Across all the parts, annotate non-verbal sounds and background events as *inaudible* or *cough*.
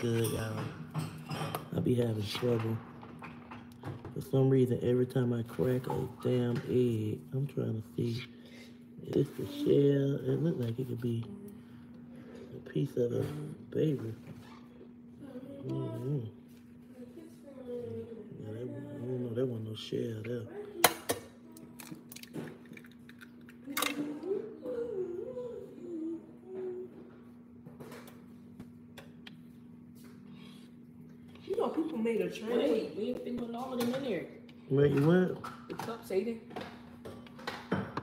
good, y'all. I be having trouble. For some reason, every time I crack a damn egg, I'm trying to see. It's the shell. It look like it could be a piece of a baby. Mm-hmm. Yeah, that, I don't know. That wasn't no shell there. You know, people made a train. Wait, we ain't been putting all of them in there. Where you went? The cups, Aiden.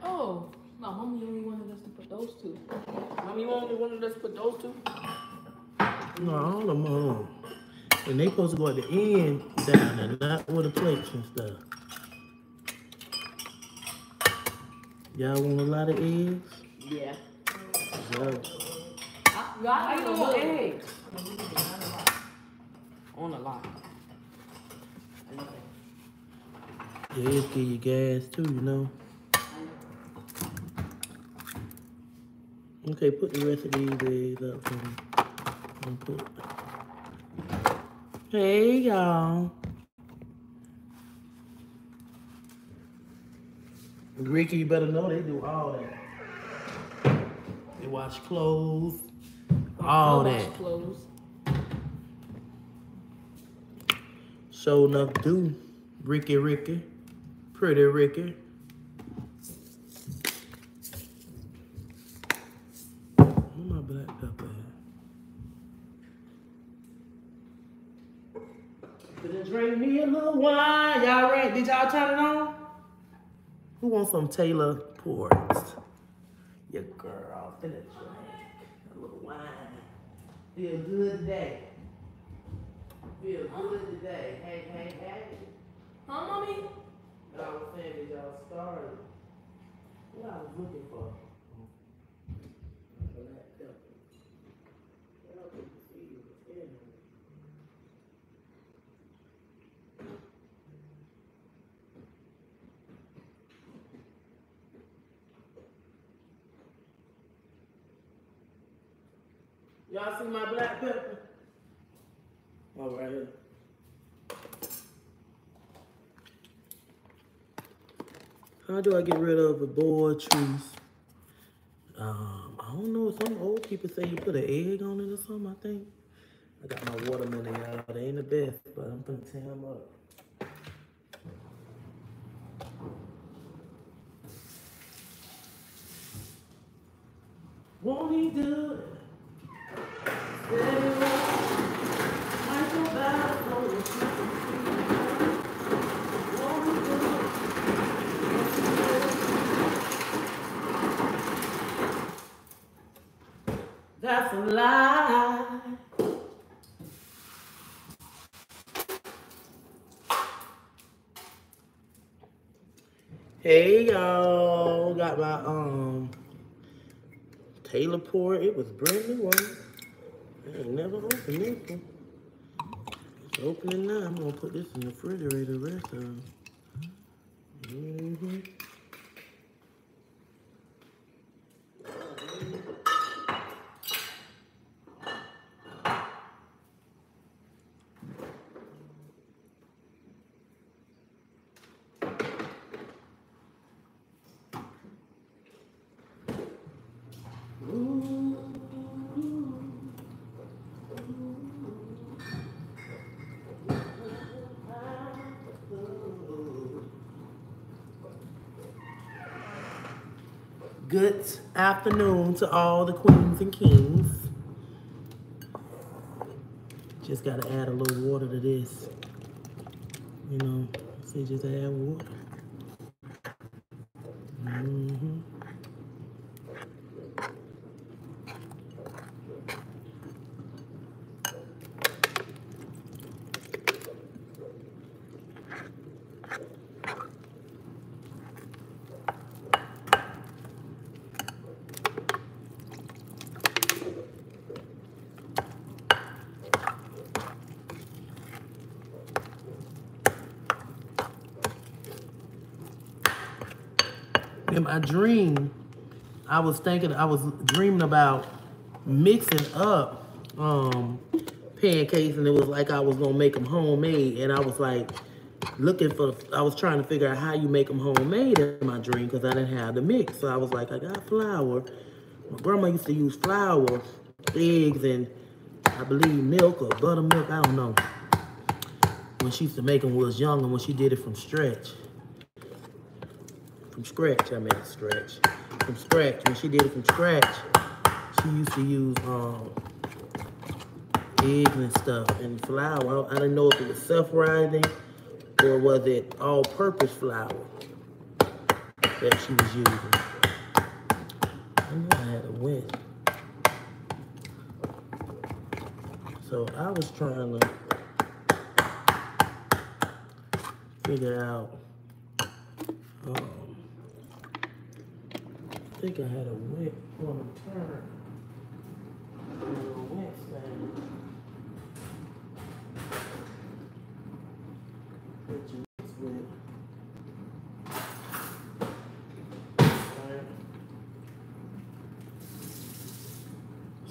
Oh, no, mommy only wanted us to put those two. Mommy only wanted us to put those two. No, all of them. And they supposed to go at the end down there, not with the plates and stuff. Y'all want a lot of eggs? Yeah. Yeah. I don't want eggs. On a lot. Eggs give you gas too, you know. Okay, put the rest of these eggs up for me. And put- Hey y'all. Ricky, you better know they do all that. They wash clothes, all that. Clothes. Show enough do. Ricky Ricky. Pretty Ricky. Where my black pepper at? Finna drink me a little wine. Y'all ready? Did y'all turn it on? Who wants some Taylor Ports? Your girl finna drink a little wine. Feel good today. Feel good today. Hey, hey, hey. Huh, mommy? I was saying is y'all started. What I was looking for. Black pepper. Y'all can see it. Y'all see my black pepper? All right here. How do I get rid of a board trees? Um, I don't know. Some old people say you put an egg on it or something, I think. I got my watermelon, y'all. They ain't the best, but I'm gonna tear them up. Won't he do it? Say what? Michael Bell, Won't he do it? A. Hey y'all, got my um Taylor Port. It was brand new one. I ain't never opened this one. It's opening now. I'm gonna put this in the refrigerator rest of. Mm-hmm. Good afternoon to all the queens and kings. Just gotta add a little water to this. You know, see, just add water. hmm dream, I was thinking, I was dreaming about mixing up um, pancakes, and it was like I was gonna make them homemade, and I was like looking for. I was trying to figure out how you make them homemade in my dream because I didn't have the mix. So I was like, I got flour. My grandma used to use flour, eggs, and I believe milk or buttermilk. I don't know. When she used to make them was young, and when she did it from scratch. From scratch, I meant scratch. From scratch. When she did it from scratch, she used to use um, eggs and stuff and flour. I didn't know if it was self-rising or was it all-purpose flour that she was using. I knew I had a win. So I was trying to figure out. Um, I think I had a wet on a turn. A little wet thing. Put you with. Alright.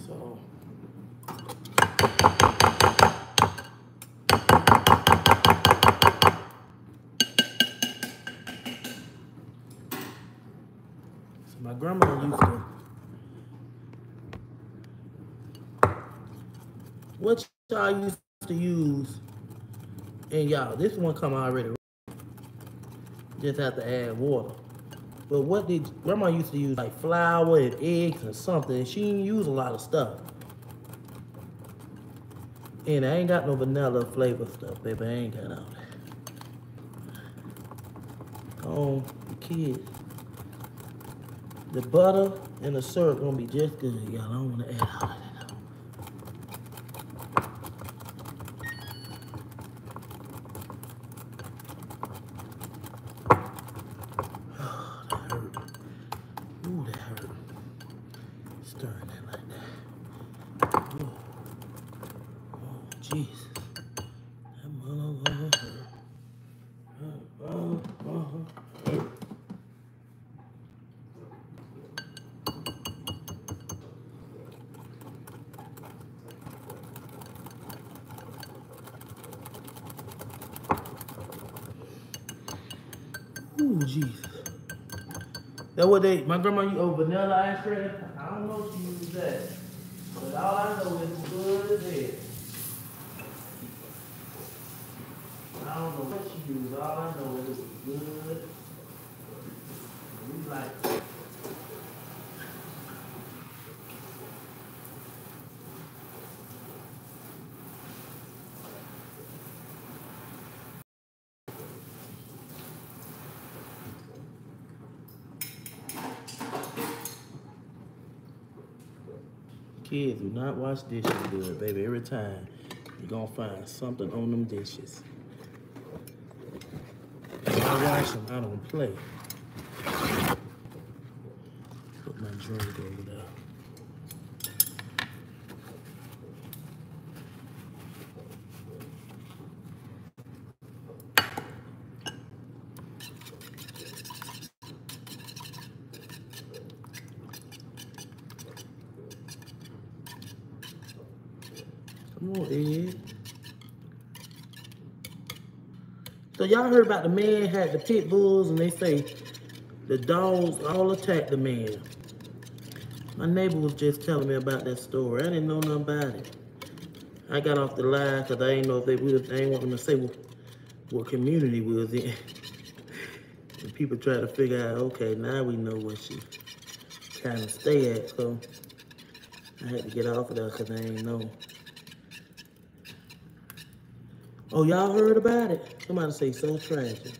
So. So my grandma used to. What y'all used to use, and y'all, this one come already. Just have to add water. But what did grandma used to use like flour and eggs and something? She didn't use a lot of stuff. And I ain't got no vanilla flavor stuff, baby. I ain't got all that. Oh, the kids. The butter and the syrup gonna be just good, y'all. I don't wanna add all that. though. Oh, that hurt. Ooh, that hurt. Stirring it like that. Ooh. Oh, Jesus. That motherfucker hurt. Uh, uh, uh, hurt. Ooh, Jesus. That what they, my grandma used, oh, vanilla ice cream? I don't know if she used that. But all I know is good as hell. I don't know what she used, all I know is it was good. We like it. Kids do not wash dishes good, baby. Every time you're gonna find something on them dishes. I wash them, I don't play. Put my drink over there. Come on, Ed. So y'all heard about the man had the pit bulls and they say the dogs all attacked the man. My neighbor was just telling me about that story. I didn't know nothing about it. I got off the line because I didn't know if they would. I ain't want them to say what, what community we was in. *laughs* and people try to figure out, okay, now we know where she kind of stay at. So I had to get off of there because I ain't know. Oh, y'all heard about it? Somebody say so tragic.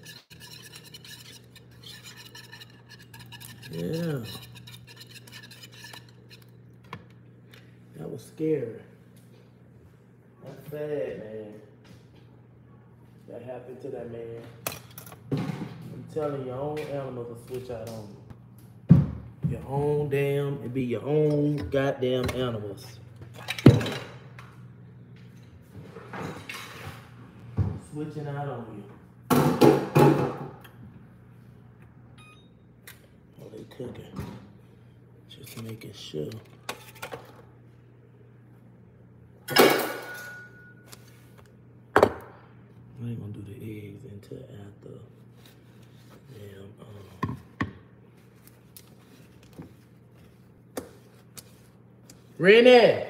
Yeah. That was scary. That's sad, man. That happened to that man. I'm telling you, your own animals will switch out on you. Your own damn, it be your own goddamn animals. Switching out on you. Oh, they cooking. Just making sure. I ain't gonna do the eggs until after. Damn. Um, Renee,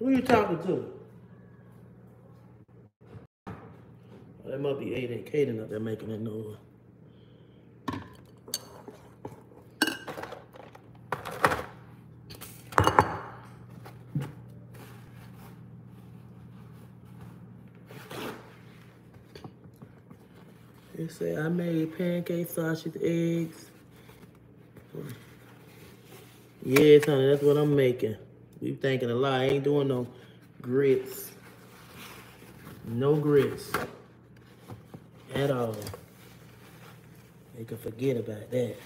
who you talking to? 8 8 Caden up there making it noise. They say I made pancakes, sausage, eggs. Yes, honey, that's what I'm making. We thinking a lot. I ain't doing no grits. No grits. At all. They can forget about that.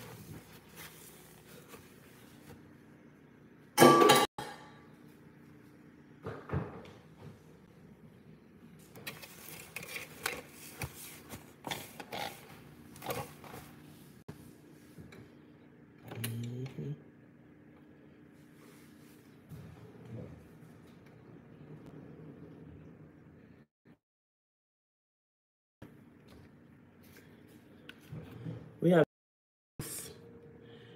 Mhm. We have.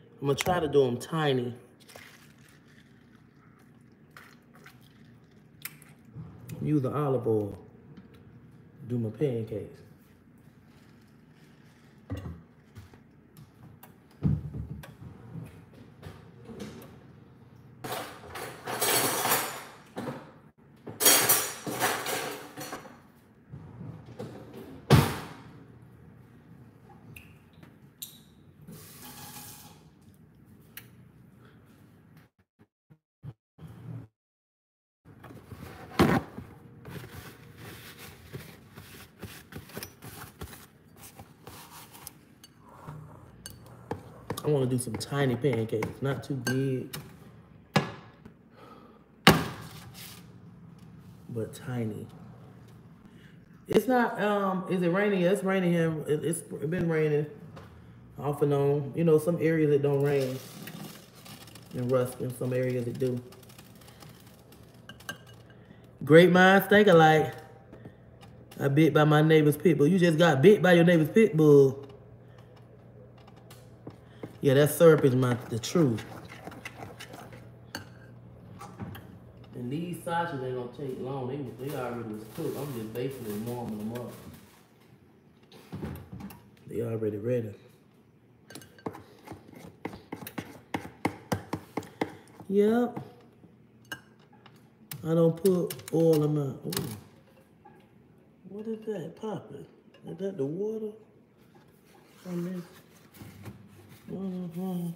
I'm gonna try to do them tiny. Use the olive oil. Do my pancakes. Do some tiny pancakes, not too big, but tiny. It's not. Um, is it raining? It's raining here. It, it's been raining off and on. You know, some areas it don't rain and rust in Some areas it do. Great minds think alike. I bit by my neighbor's pit bull. You just got bit by your neighbor's pit bull. Yeah, that syrup is my the truth. And these sausages ain't gonna take long. They they already was cooked. I'm just basically warming them up. They already ready. Yep. I don't put oil in my. Ooh. What is that popping? Is that the water on this? Mm-hmm.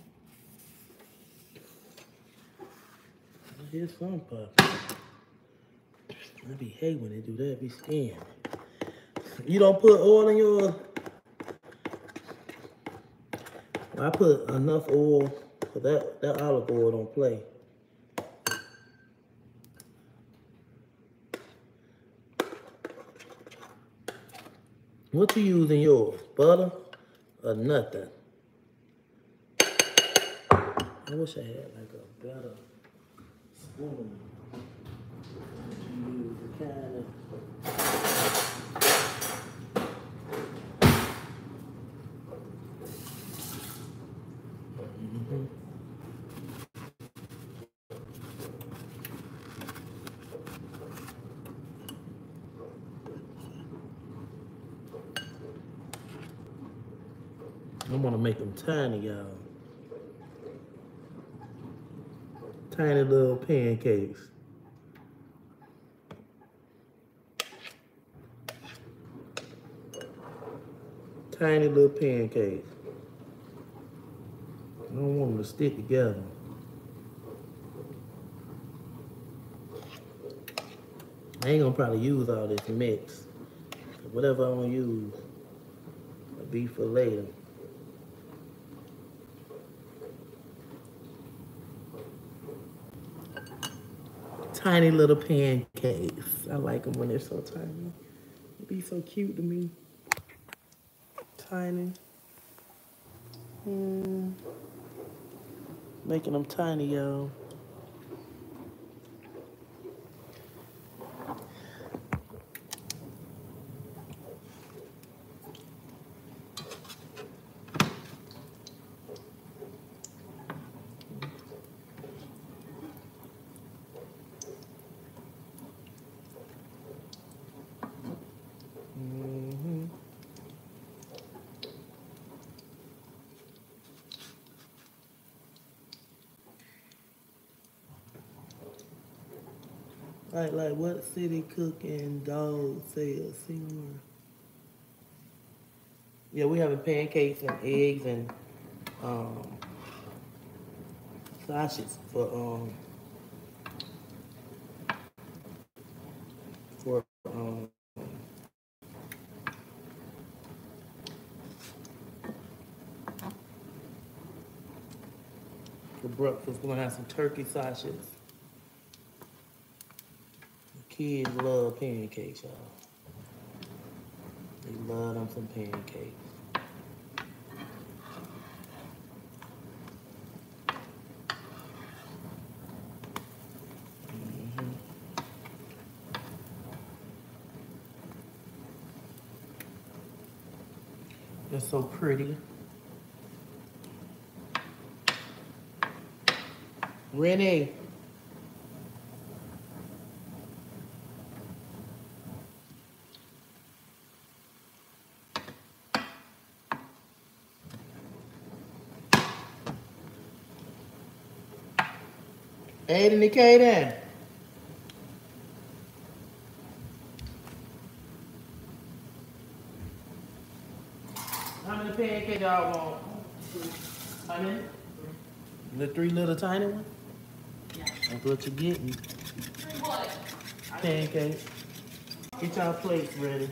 I hear some popping. I be hate when they do that. Be scared. You don't put oil in yours. I put enough oil for that that olive oil don't play. What you use in yours? Butter or nothing? I wish I had like a better spoon. to use to kind of. I want to make them tiny, y'all. Tiny little pancakes. Tiny little pancakes. I don't want them to stick together. I ain't gonna probably use all this mix. Whatever I'm gonna use, will be for later. Tiny little pancakes. I like them when they're so tiny. They be so cute to me. Tiny. Mm. Making them tiny, y'all. Like, like what city cook cooking dog sales? Seymour. Yeah, we having pancakes and eggs and um, sausages for um for um for breakfast. We're gonna have some turkey sausages. Kids love pancakes, y'all. They love them some pancakes. Mhm. They're so pretty. Renee. Aiden and Kaden. How many pancakes y'all want? How many? The three little tiny ones? Yeah. That's what you're getting. What? Pancakes. Get y'all plates ready.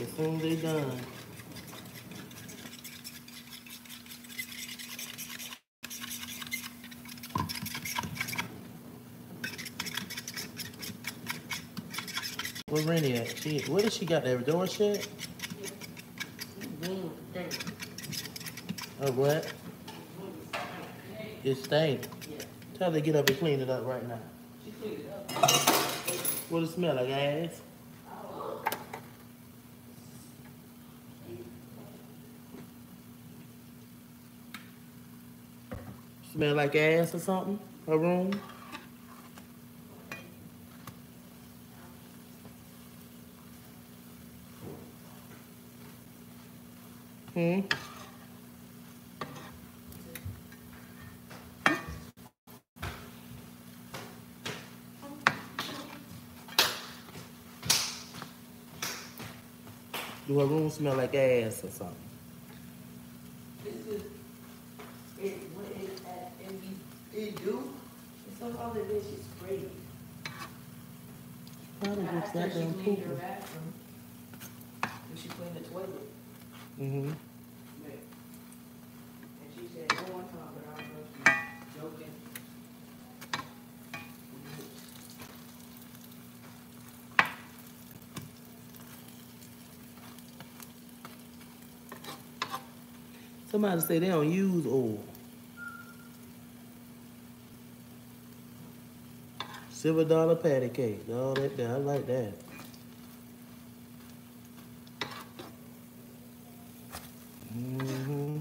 As soon as they're done. Where Rennie at? She, where did she got there? Doing shit? Or oh, what? It stank. Yeah. Tell her to get up and clean it up right now. She cleaned it up. What does it smell like ass? Smell like ass or something? Her room? Hmm? Do her room smell like ass or something? This is, it, when it, at, and we, it do, and somehow it is, she sprayed. Probably I just asked her if she goddamn cleaned her pooping. bathroom. Did she clean the toilet? Mm-hmm. And she said, but I know she's joking. Somebody say they don't use oil. Silver dollar patty cake. All that. I like that. Mm-hmm.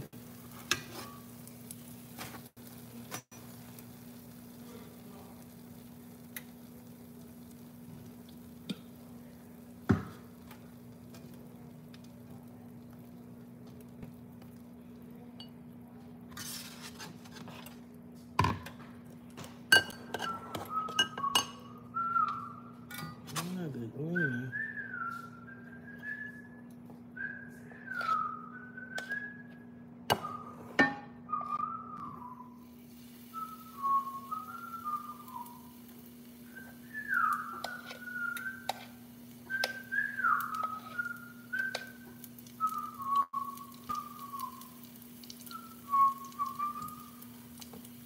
Mm.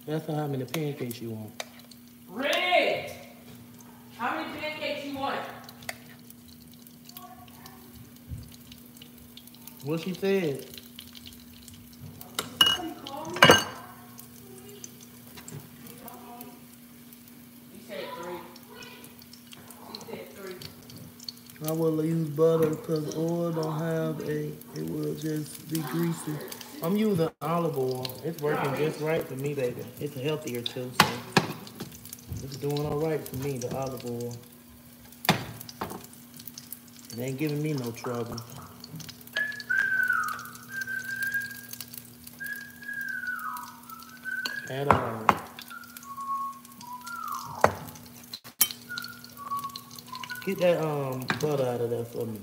That's how many pancakes you want. Rick! How many pancakes you want? What she said? You said three. She said three. I will use butter because oil don't have a, it will just be greasy. I'm using olive oil. It's working just right for me, baby. It's healthier too, so it's doing all right for me, the olive oil. It ain't giving me no trouble. At all. Get that um butter out of there for me.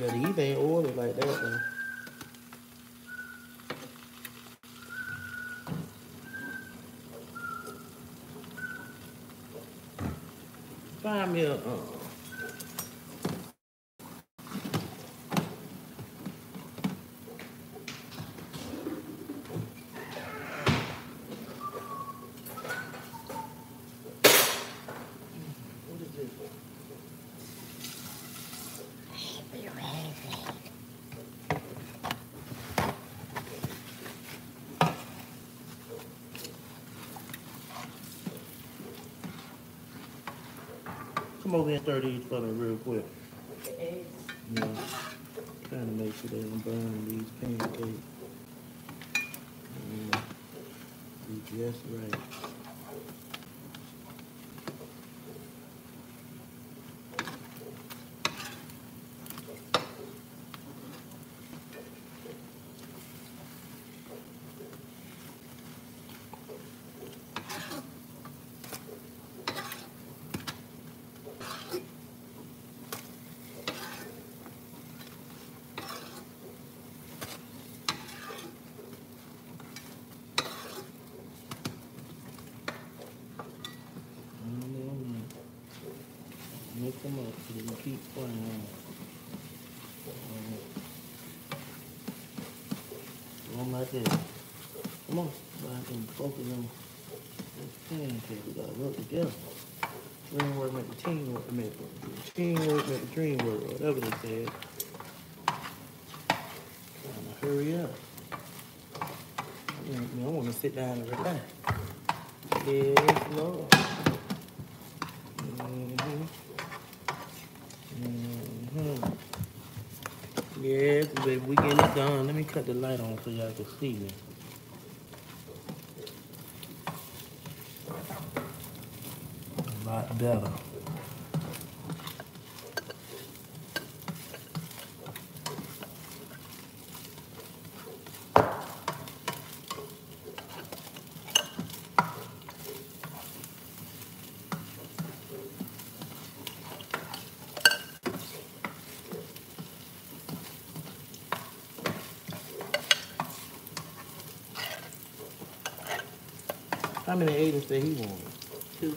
Yeah, these ain't oily like that though. Find me a uh, Come over here and stir these for me real quick. Yeah. Trying to make sure they don't burn these pancakes. Yeah. Be just right. Mm, Them up can keep frying on. One like this. Come on, so I can focus on this pancake. We gotta work together. Dream work make the team work, make the teamwork make the dream work, whatever they said. Trying to hurry up. I, mean, I want to sit down and relax. Yes, Lord. Baby, we getting it done. Let me cut the light on so y'all can see me. A lot better. How many eggs did he want? Two.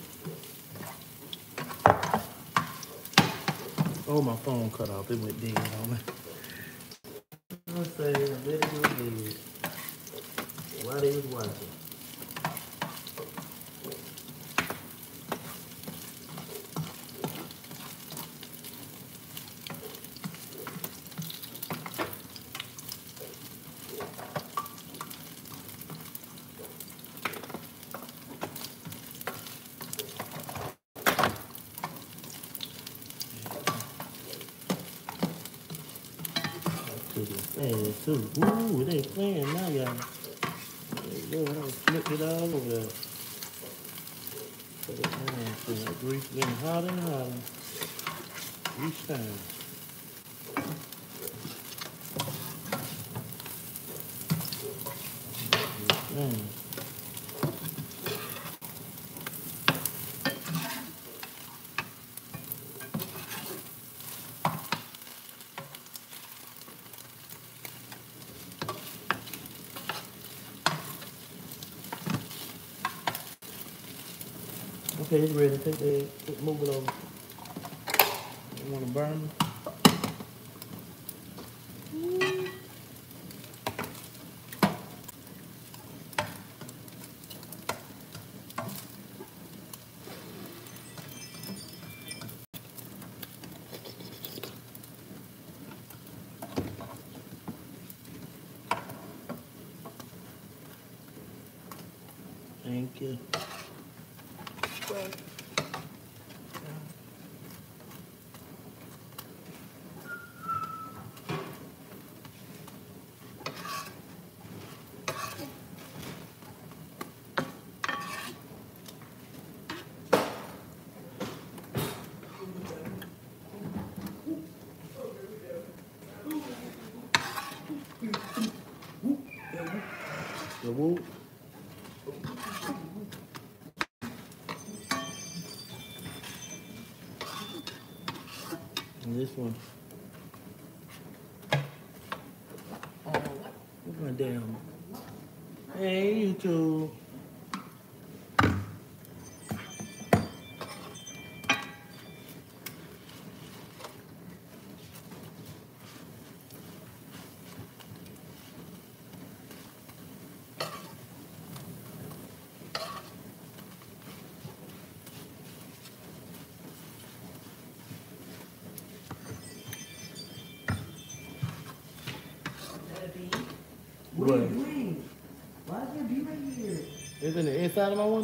Oh, my phone cut off. It went dead on me. I say, let it go dead. While they was watching. To playing now, y'all. Yeah, I flipped it all over there. Put it down. See, that grease getting hotter and hotter. Each time. Mm. Ready. Take the put- move it over. You wanna burn? Thank you. The whoop. And this one. Oh, what's my damn? Hey, you The of my one?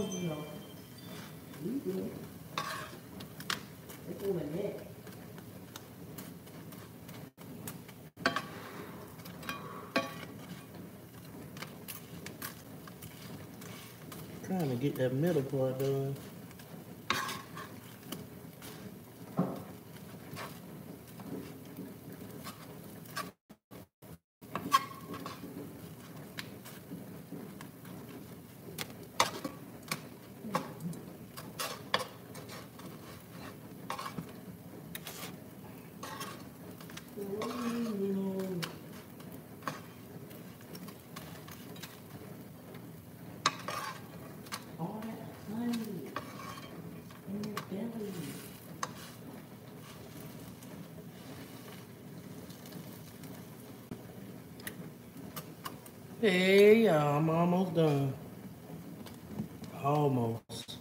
Neck. Trying to get that middle part done. I'm almost done. Almost.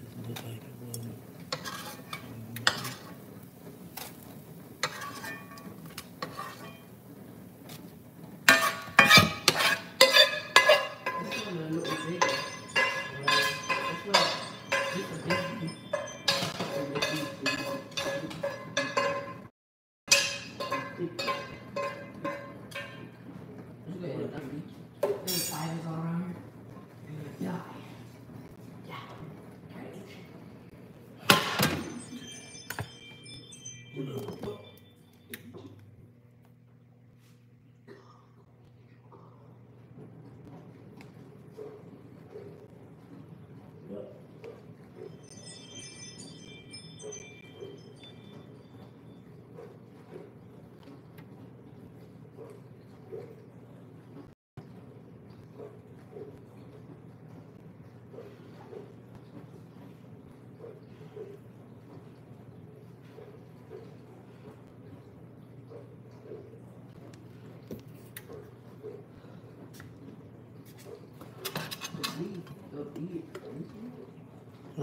Doesn't look like it was. This one a little bigger. This one, this a big bee. And this bee, big. Big. Look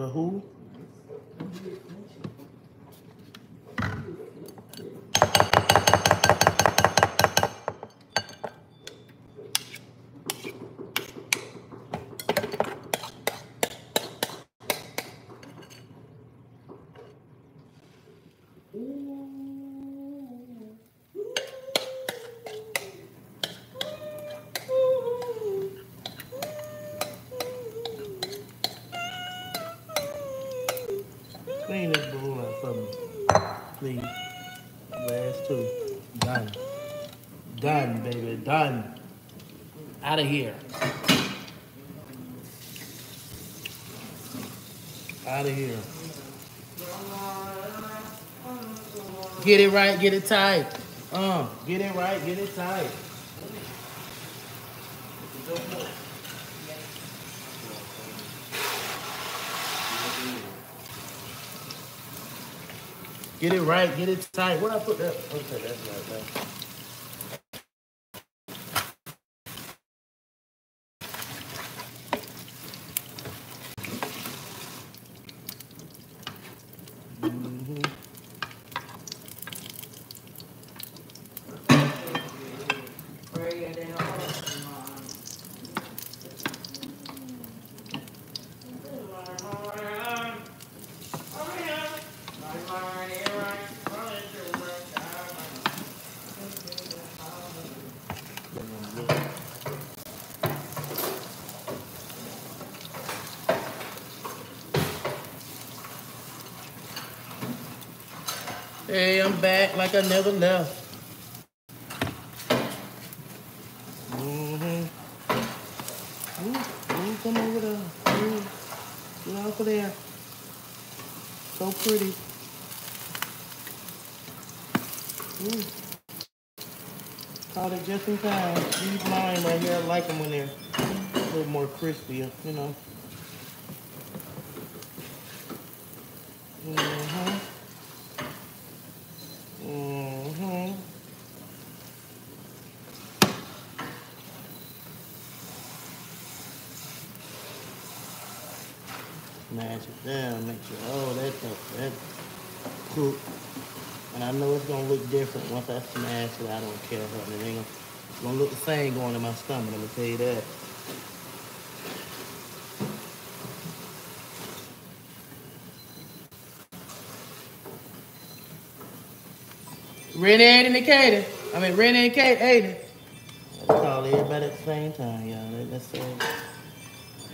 who? Clean this bowl out for me, please. Last two. Done. Done, baby. Done. Out of here. Out of here. Get it right, get it tight. Uh, get it right, get it tight. Get it right, get it tight. Where I put that? Okay, that's right there. Mhm. Pray that all Hey, I'm back like I never left. Mm-hmm. Come over. So pretty. Ooh. Time. These mine right here, I like them when they're a little more crispy, you know. Mm-hmm. Mm-hmm. Mash it down, make sure, oh, that's a, that's cooked. And I know it's gonna look different once I smash it. I don't care, honey. It ain't gonna, look the same going in my stomach, I'm gonna tell you that. Renee and Katie. I mean, Renee and Kate, Aiden. Let's call everybody at the same time, y'all. Let- Let's say,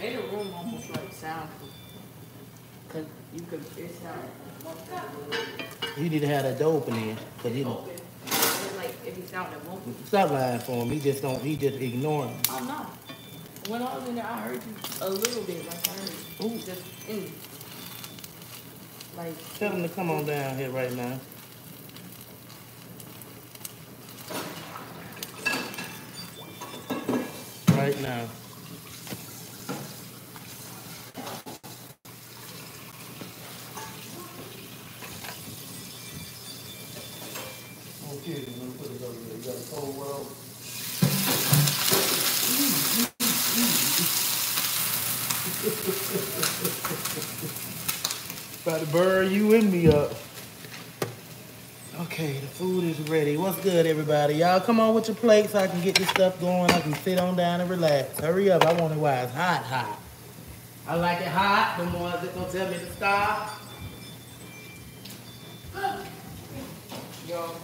Ain't a room almost like soundproof. Cause you could, it sound. you need to have that door open in, cause he don't. Open. It's like if he sounded wonky. Stop lying for him. He just don't. He just ignore him. Oh no. When I was in there, I heard you a little bit, like I heard you. Ooh. Just in. Like. Tell him to come on down here right now. Right now. Okay, I'm gonna put it over there. You got a cold world. About to burn you and me up. Okay, the food is ready. What's good, everybody? Y'all come on with your plates so I can get this stuff going. I can sit on down and relax. Hurry up. I want it while it's hot, hot. I like it hot. The ones that gonna tell me to stop. Y'all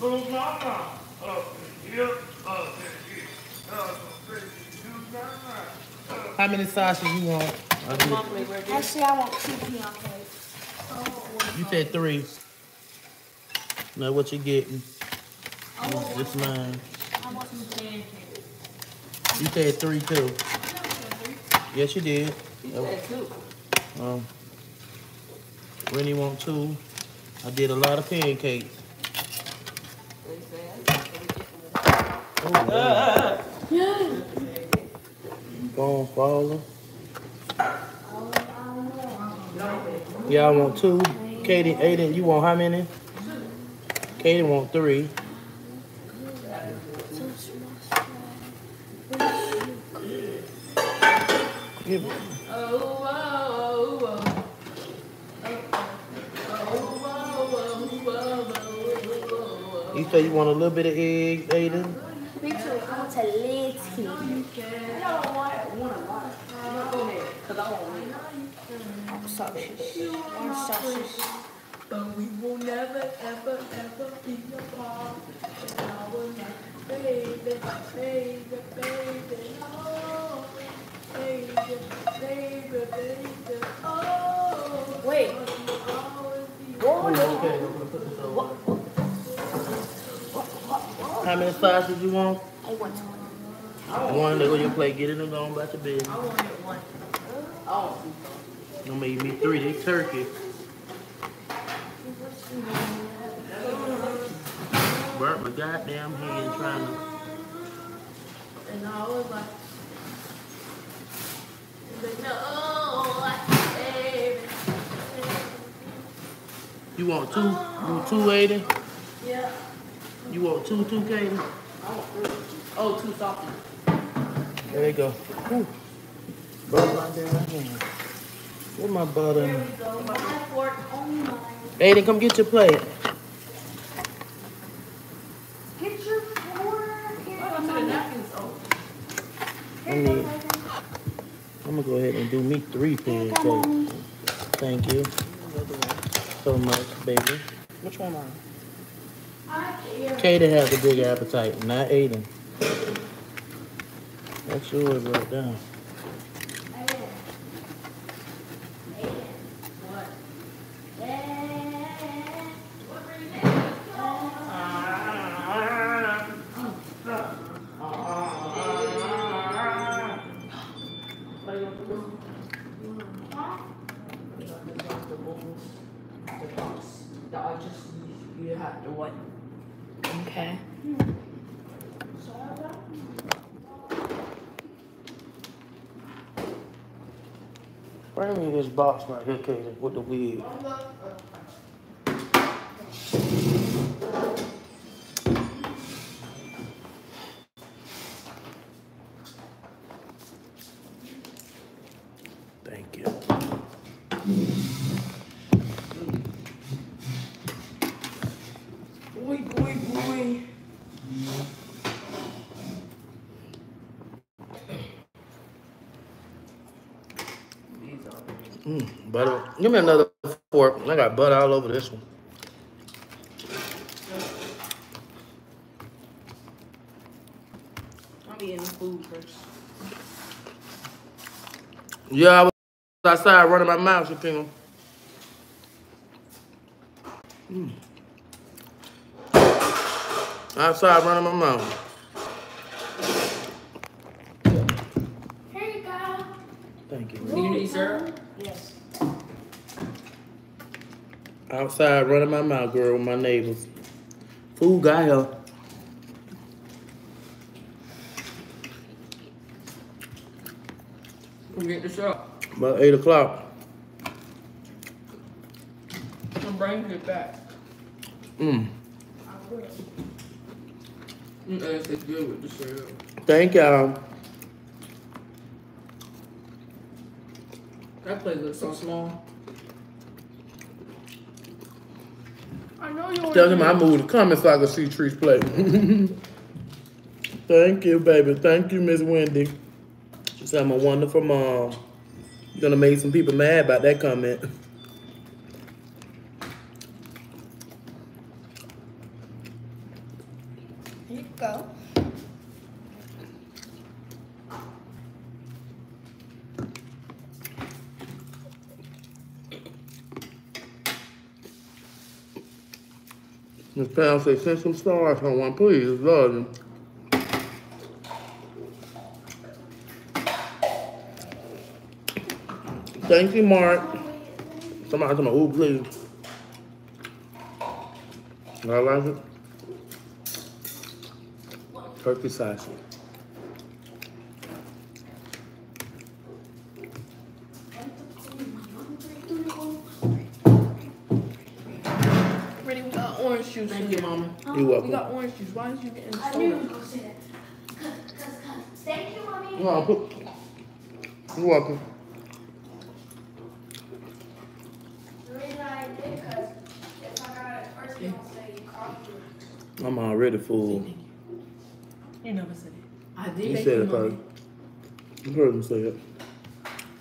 gonna let my mouth. Up and here, up and here. Up and here. How many sausages you want? I'll do- Mom, like, right there. Actually, I want two peon cakes. You said three. Now what you getting? It's mine. I want some pancakes. You said three too. Yes, you did. He said two. Um, Rennie want two. I did a lot of pancakes. What he said? Oh, Lord. *laughs* Gone falling. Y'all want two. Katie, Aiden, you want how many? Katie want three. Give it. You say you want a little bit of eggs, Aiden? Me too. I want a little. I don't want, I want a lot. Because I want one. Sausage. One sausage. But we will never, ever, ever be apart. And I will not, baby, baby, baby, oh, baby, baby, baby, oh. Wait. Okay, I'm gonna put this over. How many sausages you want? I want one. One, they go your plate, get it and go on back to bed. I wanted one. Oh, You made me three, they turkey. Burnt my goddamn hand trying to. And I was like, no, baby. You want two? You want two, Aiden? yeah. You want two, two, Kaden? I want three. Oh, two sausages. There you go. Whew. Butter my damn hand. Where my butter? There we go. My fork on mine. Aiden, come get your plate. Get your fork. Here, Oh, to the napkins. I need. I'm gonna go ahead and do me three pancakes. Thank you so much, baby. Which one are Katie has a big appetite, not Aiden. That's yours right there. That I just you, you have to what? Okay. Bring box right here, Katie, with the wig. Thank you. Boy, boy, boy. These are. Mm, butter. Give me another fork. I got butter all over this one. I'm eating the food first. Yeah, I was outside running my mouth, Shakina. Mm. Outside running my mouth. Here you go. Thank you. Do you need syrup? Yes. Outside running my mouth, girl, with my neighbors. Food got here. Come get this shop. About 8 o'clock. And bring it back. Mm. Mm, that's it good with the syrup. Thank y'all. That place looks so small. I know you Tell him I moved the comment so I can see Tree's play. *laughs* Thank you, baby. Thank you, Miss Wendy. She said I'm a wonderful mom. You're gonna make some people mad about that comment. *laughs* Here you go. Pam said, send some stars on please. Love you. Thank you, Mark. Somebody told me, ooh, please. I like it. Turkey sausage. Thank you, here. mama. Oh, You're welcome. We got orange juice. Why did you get in the I knew you were gonna say that. Cause, cause, cause. Thank you, mommy. You're welcome. The reason I did, cause if I got it first, they gonna say you copied I'm already full. You never said it. I did. You said it, Mommy. You heard him say it.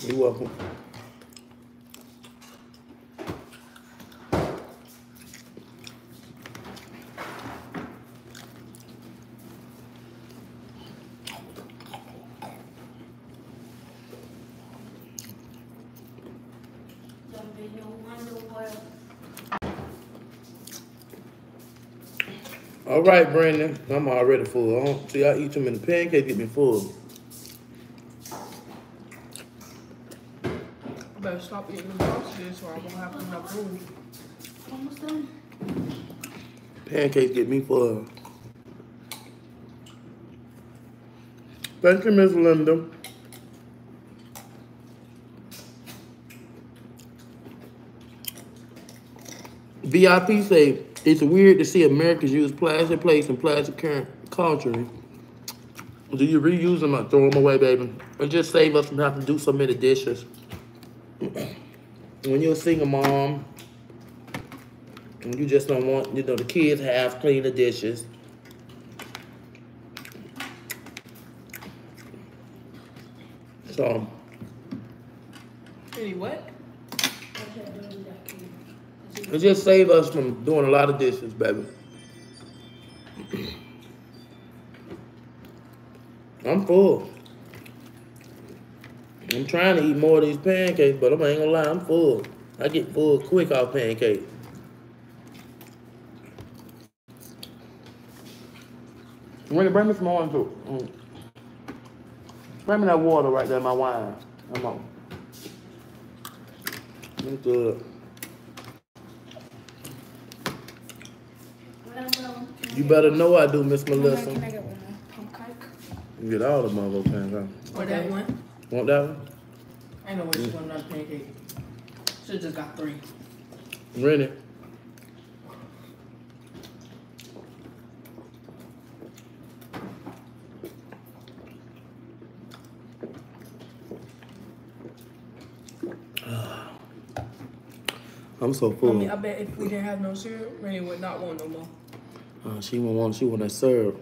You're welcome. Don't be no wonder All right, Brandon. I'm already full. I don't, see, I eat too many pancakes, get me full. I better stop eating the sausages or I won't have enough room. Almost done. Pancakes get me full. Thank you, Miss Linda. VIP say it's weird to see Americans use plastic plates and plastic current culture. Do you reuse them or throw them away, baby? Or just save us from having to do so many dishes. when you're a single mom, and you just don't want, you know, the kids have clean the dishes. So, Any what? It just save us from doing a lot of dishes, baby. *clears throat* I'm full. I'm trying to eat more of these pancakes, but I ain't gonna lie, I'm full. I get full quick off pancakes. Really, bring me some more too. Mm. Bring me that water right there, my wine. Come on. Good. You better know I do, Miss Melissa. Can I get one more pancake? You get all the motherfucking pancakes. Or that one? Want that one? I know which one not pancake. Should just got three. Rennie. *sighs* I'm so I full. mean, I bet if we didn't have no syrup, Rennie would not want no more. Uh, she won't want. She want that syrup.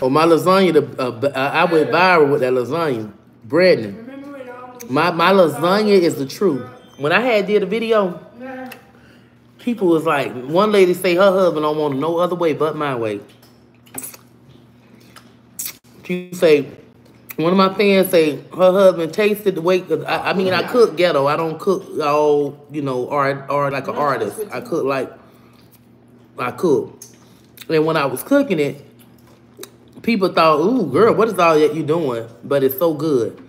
Oh, my lasagna. The, uh, b- I went viral with that lasagna. Brandon. Remember when I My my lasagna is the truth. When I had did a video, people was like, one lady say her husband don't want no other way but my way. She say, one of my fans say her husband tasted the way. Cause I, I mean, I cook ghetto. I don't cook all you know, art or like an artist. I cook like I cook. And when I was cooking it, people thought, "Ooh, girl, what is all that you doing?" But it's so good.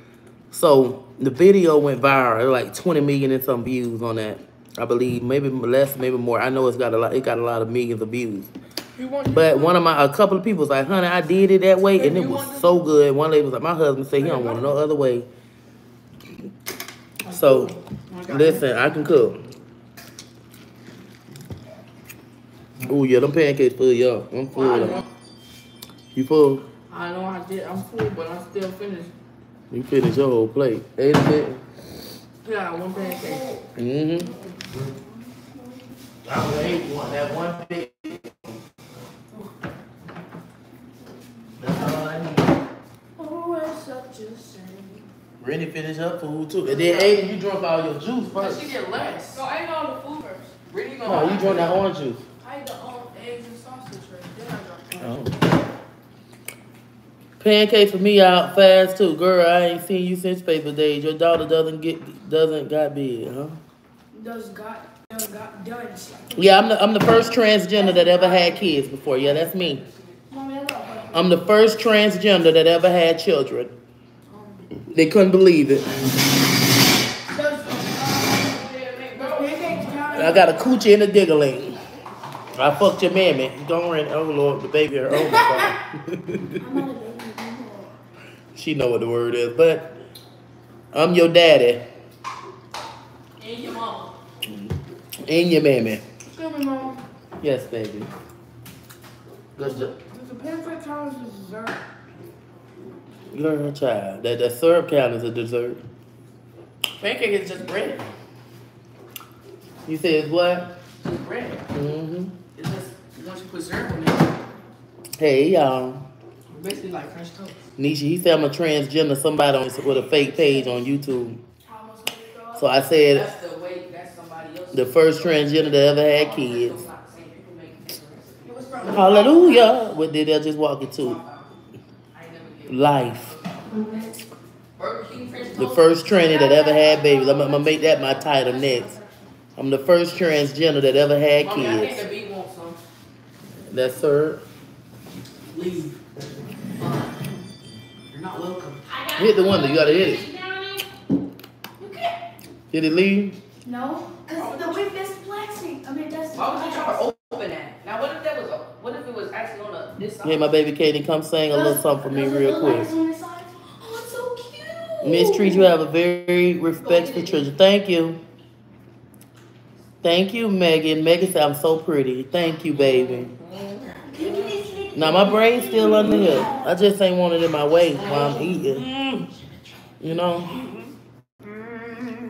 So the video went viral, like 20 million and some views on that. I believe maybe less, maybe more. I know it's got a lot. It got a lot of millions of views. But one of my, a couple of people was like, "Honey, I did it that way, and it was so good." One lady was like, "My husband said he don't want it no other way." So listen, I can cook. Ooh, yeah, them pancakes full, y'all. I'm full. I though. know, You full? I know I did. I'm full, but I'm still finished. You finished your whole plate. Ate it. Yeah, one pancake. Mm-hmm. I would hate one, that one big. That's all I need. Oh, it's such a shame. Rennie finished her food too. And then Aiden, you drunk all your juice first. But first. she get less. So I ate all the food first. Really gonna. No, you drunk that orange juice. I ate the um, eggs and sausage right then I dropped Oh. Pancakes for me out fast too, girl. I ain't seen you since paper days. Your daughter doesn't get doesn't got big, huh? Does got got done. Yeah, I'm the I'm the first transgender that ever had kids before. Yeah, that's me. I love her. I'm the first transgender that ever had children. They couldn't believe it. Uh? I got a coochie and a diggling. I fucked your mammy. Don't run. Oh Lord, the baby. My God. I'm not a baby she know what the word is, but I'm your daddy And your mama. and your mammy. Excuse me, mom. Yes, baby. Good job. Does the pancake count as a dessert? Girl, child. That that syrup count as a dessert. Pancake is just bread. You said it's what? Just bread. Mm-hmm. It's just once you put syrup on it, Hey, y'all. basically like French toast. Nisha, he said I'm a transgender. Somebody on with a fake page on YouTube. I almost let it go. So I said the way. That's somebody else. the first transgender that ever had kids. It's not the same. People make different recipes. It was from Hallelujah. What did they just walk into? I ain't never get Life. Burger King French toast. The first tranny that ever had babies. I'm, I'm gonna make that my title next. I'm the first transgender that ever had I kids. The bee wants some. That's her. Leave. Uh, You're not welcome. Hit the window. You gotta hit it. Did it leave? No, because the whip is flexing. I mean, that's Why would you try to open that? Now, what if that was a, what if it was actually on a, this side? Hey, my baby Katie, come sing a little something for me real quick. Oh, it's so cute. Miss Treat, you have a very respectful children. Thank you. Thank you, Megan. Megan said I'm so pretty. Thank you, baby. Now my brain's still under here. I just ain't want it in my way while I'm eating. You know?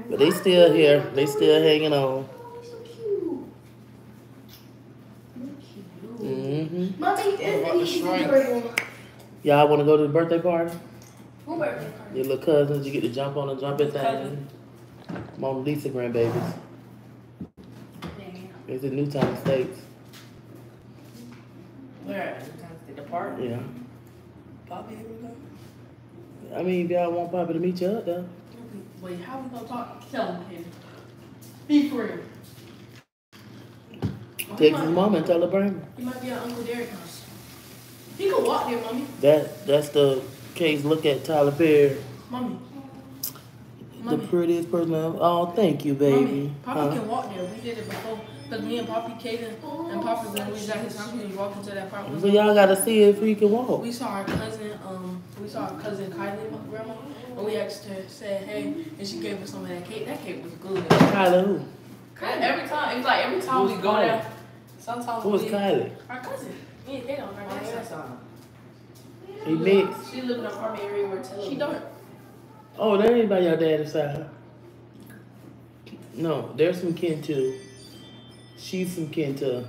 But they still here. They still hanging on. Mm-hmm. Mommy, about the it's shrine? adorable. Y'all want to go to the birthday party? Who birthday party? Your little cousins, you get to jump on and jump at things. Mona Lisa grandbabies. It's in Newtown States. Where at? The park? Yeah. Bobby, here we go. I mean, if y'all want Papa to meet you up there. Wait, how we gonna talk? Tell him. Be. Oh, he Text his might- and tell her bring. He might be at Uncle Derek's house. He could walk there, mommy. That that's the case. Look at Tyler Perry, Mommy. the Mommy. prettiest person. I've- Oh, thank you, baby. Mommy, Papa Huh? can walk there. We did it before. Because me and Poppy, Kaden, and Papa, when we was at his house, we was walking to that park. But y'all gotta see if he can walk. We saw our cousin, um, we saw our cousin Kylie, my grandma, and we asked her, said, hey, and she gave us some of that cake. That cake was good. Kylie, who? Every time, it's like every time Who's we go Kylie? there, sometimes Who was we, Kylie? our cousin. Me and they don't remember that. He mixed. She lived in an apartment area where Taylor She don't. Oh, that ain't by your daddy's side. No, there's some kin to. She's some kin to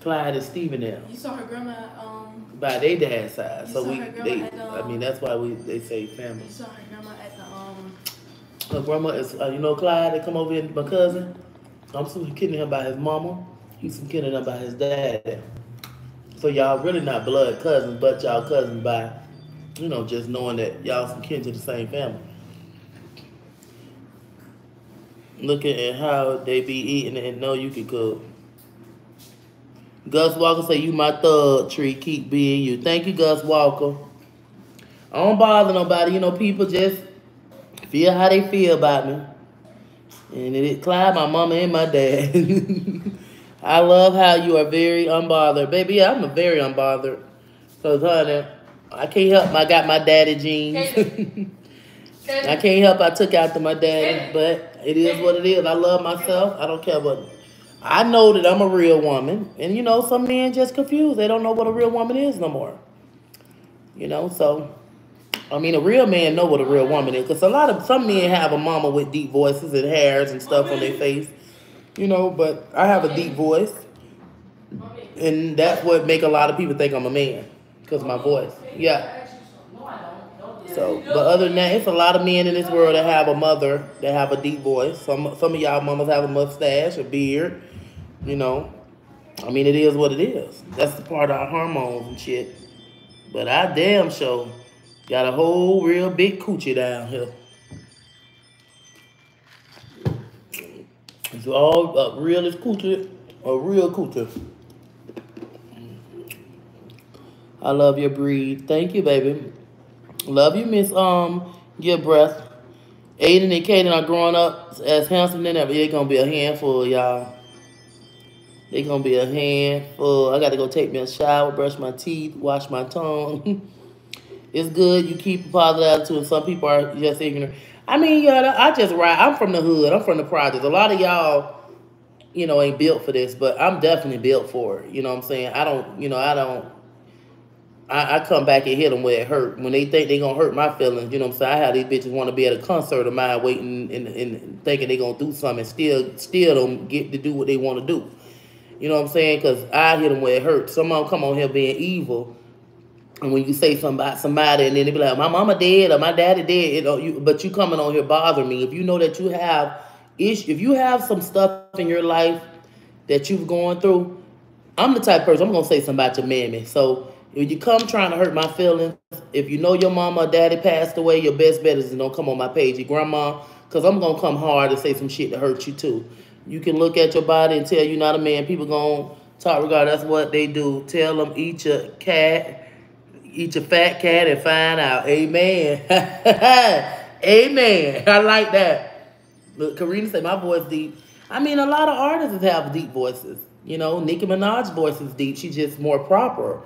Clyde and Stephen there. You saw her grandma, um, by their dad's side. So saw we, her they, at the, I mean, that's why we they say family. you saw her grandma at the, um, Her grandma is, uh, you know, Clyde. They come over here, my cousin. I'm some kidding him by his mama. He's some kidding him by his dad. So y'all really not blood cousins, but y'all cousins by, you know, just knowing that y'all some kin to the same family. Looking at how they be eating and know you can cook. Gus Walker say you my thug tree, keep being you. Thank you, Gus Walker. I don't bother nobody. You know, people just feel how they feel about me. And it Clyde, my mama and my dad. *laughs* I love how you are very unbothered. Baby, yeah, I'm a very unbothered. Cause honey, I can't help I got my daddy jeans. *laughs* I can't help I took after my daddy, but it is what it is. I love myself. I don't care what I know that I'm a real woman. And you know, some men just confused. They don't know what a real woman is no more. You know, so I mean, a real man know what a real woman is, because a lot of some men have a mama with deep voices and hairs and stuff on their face, you know. But I have a deep voice, and that's what make a lot of people think I'm a man, because my voice. Yeah. So, but other than that, it's a lot of men in this world that have a mother that have a deep voice. Some some of y'all mamas have a mustache, a beard, you know. I mean, it is what it is. That's the part of our hormones and shit. But I damn sure got a whole real big coochie down here. It's all uh, real as coochie, a real coochie. I love your breed. Thank you, baby. Love you, Miss Um, Give Breath. Aiden and Kaden are growing up as handsome than ever. They're gonna be a handful, y'all. They're gonna be a handful. I gotta go take me a shower, brush my teeth, wash my tongue. *laughs* it's good. You keep a positive attitude. Some people are just ignorant. I mean, yeah, I just ride. I'm from the hood. I'm from the projects. A lot of y'all, you know, ain't built for this, but I'm definitely built for it. You know what I'm saying? I don't, you know, I don't. I, I come back and hit them where it hurt. When they think they gonna hurt my feelings, you know what I'm saying? I have these bitches want to be at a concert of mine, waiting and, and thinking they gonna do something, still, still don't get to do what they want to do. You know what I'm saying? Because I hit them where it hurts. Some of them come on here being evil. And when you say something about somebody, and then they be like, "My mama dead or my daddy dead," you know, you, but you coming on here bother me. If you know that you have ish, if you have some stuff in your life that you've gone through, I'm the type of person I'm gonna say something about your mammy. So if you come trying to hurt my feelings, if you know your mama or daddy passed away, your best bet is to don't come on my page. Your grandma, because I'm gonna come hard and say some shit to hurt you too. You can look at your body and tell you're not a man. People gonna talk regard. That's what they do. Tell them eat your cat, eat your fat cat, and find out. Amen. *laughs* Amen. I like that. Look, Karina said my voice deep. I mean, a lot of artists have deep voices. You know, Nicki Minaj's voice is deep. She's just more proper.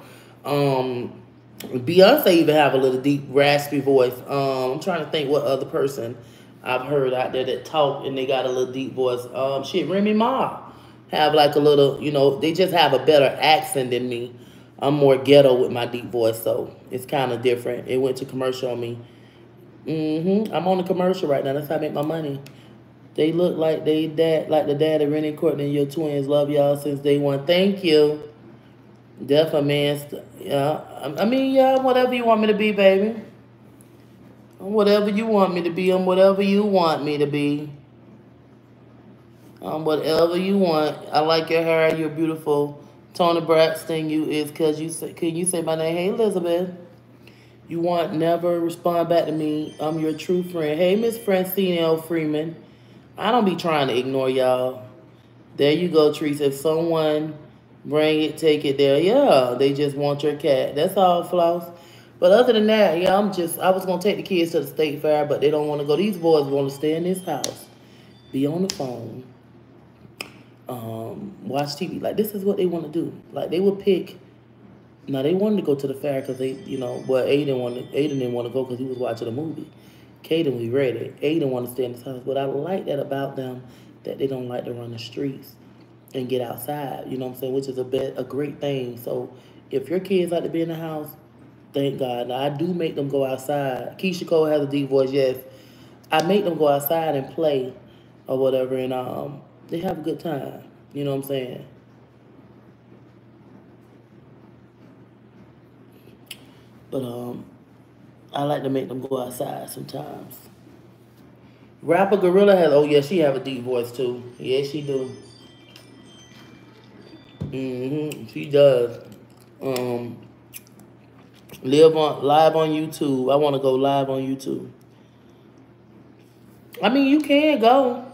Um, Beyonce even have a little deep, raspy voice. Um, I'm trying to think what other person I've heard out there that talk and they got a little deep voice. Um, shit, Remy Ma have like a little, you know, they just have a better accent than me. I'm more ghetto with my deep voice, so it's kind of different. It went to commercial on me. Mm-hmm. I'm on the commercial right now. That's how I make my money. They look like they dad, like the dad of Rennie Courtney, and your twins. Love y'all since day one. Thank you. Definitely, man. Yeah, I mean, yeah, whatever you want me to be, baby. I'm whatever you want me to be. I'm whatever you want me to be. I'm whatever you want. I like your hair. You're beautiful. Toni Braxton, you is because you say, can you say my name? Hey, Elizabeth. You want never respond back to me. I'm your true friend. Hey, Miss Francine L. Freeman. I don't be trying to ignore y'all. There you go, Teresa. If someone bring it, take it there. Yeah, they just want your cat. That's all, Floss. But other than that, yeah, I'm just, I was going to take the kids to the state fair, but they don't want to go. These boys want to stay in this house, be on the phone, um, watch TV. Like, this is what they want to do. Like, they would pick, now they wanted to go to the fair because they, you know, well, Aiden, wanted, Aiden didn't want to go because he was watching a movie. Caden, we ready. Aiden want to stay in this house. But I like that about them, that they don't like to run the streets and get outside, you know what I'm saying, which is a bit, a great thing. So if your kids like to be in the house, thank God. Now, I do make them go outside. Keyshia Cole has a deep voice, yes. I make them go outside and play or whatever, and um, they have a good time. You know what I'm saying? But um, I like to make them go outside sometimes. Rapper Gorilla has, oh yeah, she have a deep voice too. Yeah, she do. Mm-hmm. She does. Um, live on live on YouTube. I want to go live on YouTube. I mean, you can go.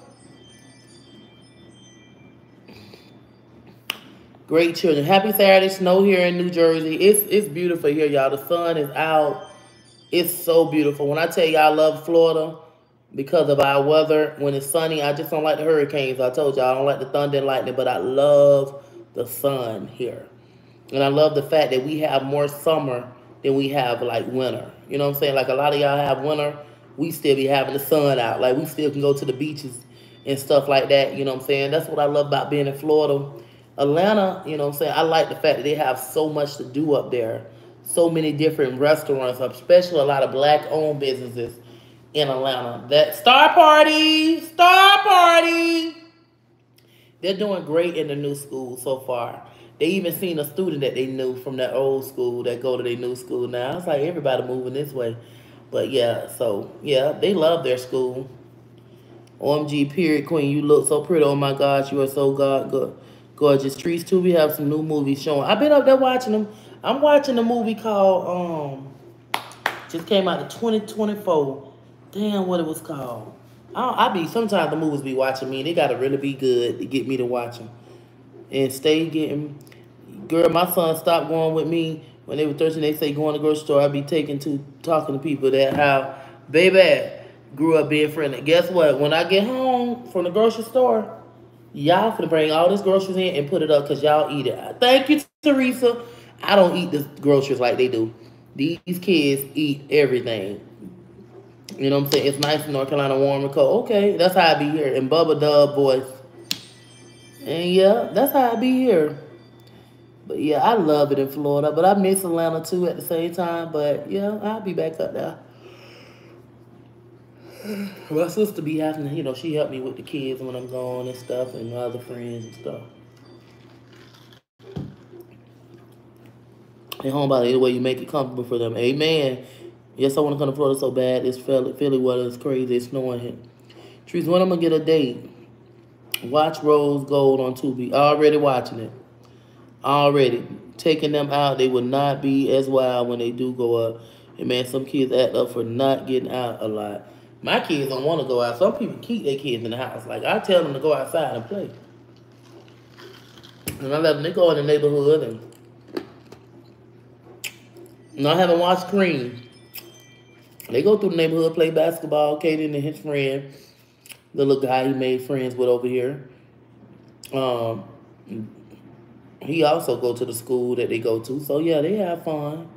Great children. Happy Saturday. Snow here in New Jersey. It's it's beautiful here, y'all. The sun is out. It's so beautiful. When I tell y'all I love Florida because of our weather, when it's sunny, I just don't like the hurricanes. I told y'all I don't like the thunder and lightning, but I love the sun here. And I love the fact that we have more summer than we have like winter. You know what I'm saying? Like a lot of y'all have winter, we still be having the sun out. Like we still can go to the beaches and stuff like that. You know what I'm saying? That's what I love about being in Florida. Atlanta, you know what I'm saying? I like the fact that they have so much to do up there. So many different restaurants, especially a lot of black owned businesses in Atlanta. That Star Party, Star Party. They're doing great in the new school so far. They even seen a student that they knew from that old school that go to their new school now. It's like everybody moving this way. But yeah, so yeah, they love their school. OMG, period, queen. You look so pretty. Oh my gosh, you are so god good. Gorgeous. Trees too. We have some new movies showing. I've been up there watching them. I'm watching a movie called um just came out in 2024. Damn, what it was called. I, I be sometimes the movies be watching me. They gotta really be good to get me to watch them, and stay getting. Girl, my son stopped going with me when they were 13. They say going to the grocery store. I be taking to talking to people that how baby grew up being friendly. Guess what? When I get home from the grocery store, y'all finna bring all this groceries in and put it up because y'all eat it. Thank you, Teresa. I don't eat the groceries like they do. These kids eat everything. You know what I'm saying? It's nice in North Carolina, warm and cold. Okay, that's how I be here. in Bubba Dub voice. And yeah, that's how I be here. But yeah, I love it in Florida. But I miss Atlanta too at the same time. But yeah, I'll be back up there. My sister be having, you know, she helped me with the kids when I'm gone and stuff and my other friends and stuff. And homebody, the way you make it comfortable for them. Amen. Yes, I want to come to Florida so bad. It's Philly, Philly weather is crazy. It's snowing here. Trees, when I'm gonna get a date? Watch Rose Gold on Tubi. Already watching it. Already taking them out. They will not be as wild when they do go up. And man, some kids act up for not getting out a lot. My kids don't want to go out. Some people keep their kids in the house. Like I tell them to go outside and play. And I let them they go in the neighborhood and and I haven't watched Cream. They go through the neighborhood, play basketball. Kaden and his friend, the little guy he made friends with over here. Um, he also go to the school that they go to. So yeah, they have fun.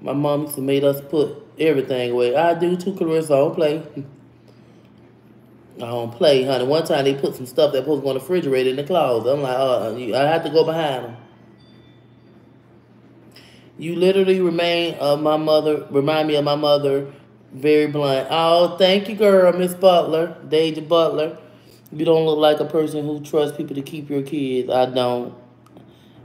My mom used to make us put everything away. I do too, Clarissa. I don't play. I don't play, honey. One time they put some stuff that supposed to go in the refrigerator in the closet. I'm like, oh, I have to go behind them. You literally remain of my mother, remind me of my mother, very blunt. Oh, thank you, girl, Miss Butler, Deja Butler. You don't look like a person who trusts people to keep your kids. I don't.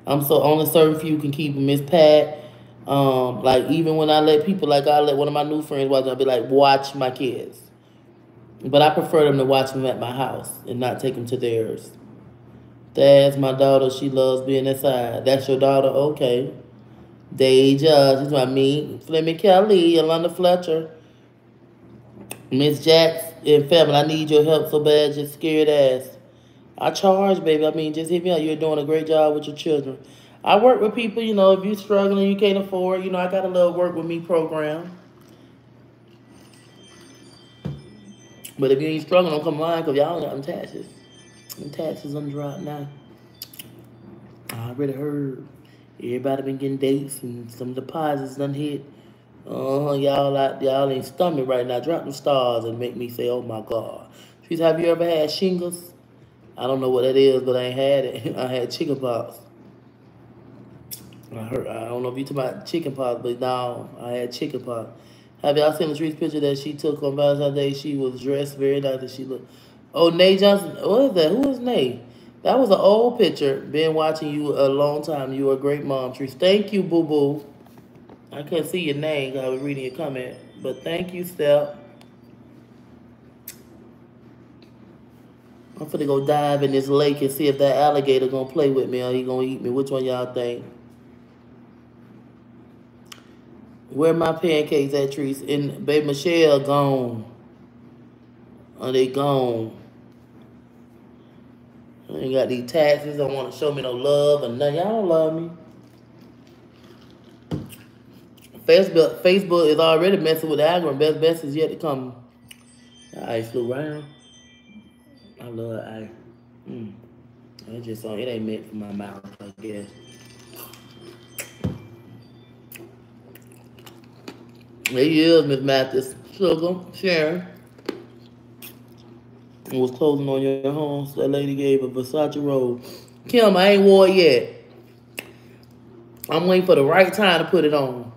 I'm so only certain few can keep them. Miss Pat, um, like even when I let people, like I let one of my new friends watch, I'll be like, watch my kids. But I prefer them to watch them at my house and not take them to theirs. That's my daughter. She loves being inside. That's your daughter? Okay. Deja, she's my me. Fleming Kelly, Yolanda Fletcher. Miss Jax and family, I need your help so bad, just scared ass. I charge, baby. I mean, just hit me up. You're doing a great job with your children. I work with people, you know, if you're struggling, you can't afford, you know, I got a little work with me program. But if you ain't struggling, don't come line because y'all got them taxes. Them taxes on drop now. I already heard. Everybody been getting dates and some deposits done hit. Uh-huh, y'all out, y'all ain't stomach right now. Drop the stars and make me say, oh my God. Trees, have you ever had shingles? I don't know what that is, but I ain't had it. *laughs* I had chicken pox. I heard, I don't know if you talking about chicken pox, but no, I had chicken pox. Have y'all seen the picture that she took on Valentine's Day? She was dressed very nice and she looked. Oh, Nay Johnson. What is that? Who is Nay? That was an old picture. Been watching you a long time. You a great mom, Trees. Thank you, boo boo. I couldn't see your name. I was reading your comment. But thank you, Steph. I'm finna go dive in this lake and see if that alligator gonna play with me or he gonna eat me. Which one y'all think? Where my pancakes at, Trees? And baby Michelle gone. Are they gone? Ain't got these taxes. Don't want to show me no love or nothing. Y'all don't love me. Facebook, Facebook is already messing with the algorithm. Best best is yet to come. I flew around. I love I. Mm. It just it ain't meant for my mouth, I guess. There you is, Miss Mathis. Sugar, Sharon. Was closing on your home. So that lady gave a Versace robe. Kim, I ain't wore it yet. I'm waiting for the right time to put it on.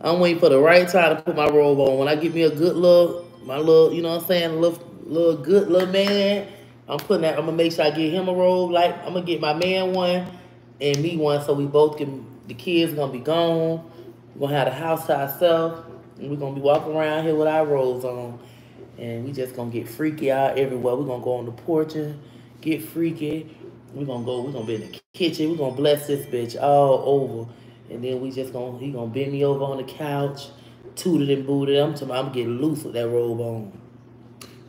I'm waiting for the right time to put my robe on. When I get me a good look, my little, you know what I'm saying, little, little good little man, I'm putting that, I'm gonna make sure I get him a robe. Like, I'm gonna get my man one and me one so we both can, the kids gonna be gone. We're gonna have the house to ourselves. And we're gonna be walking around here with our robes on. And we just gonna get freaky out everywhere. We're gonna go on the porch and get freaky. We're gonna go, we're gonna be in the kitchen. We're gonna bless this bitch all over. And then we just gonna, he gonna bend me over on the couch, tooted and booted. I'm talking, I'm getting loose with that robe on.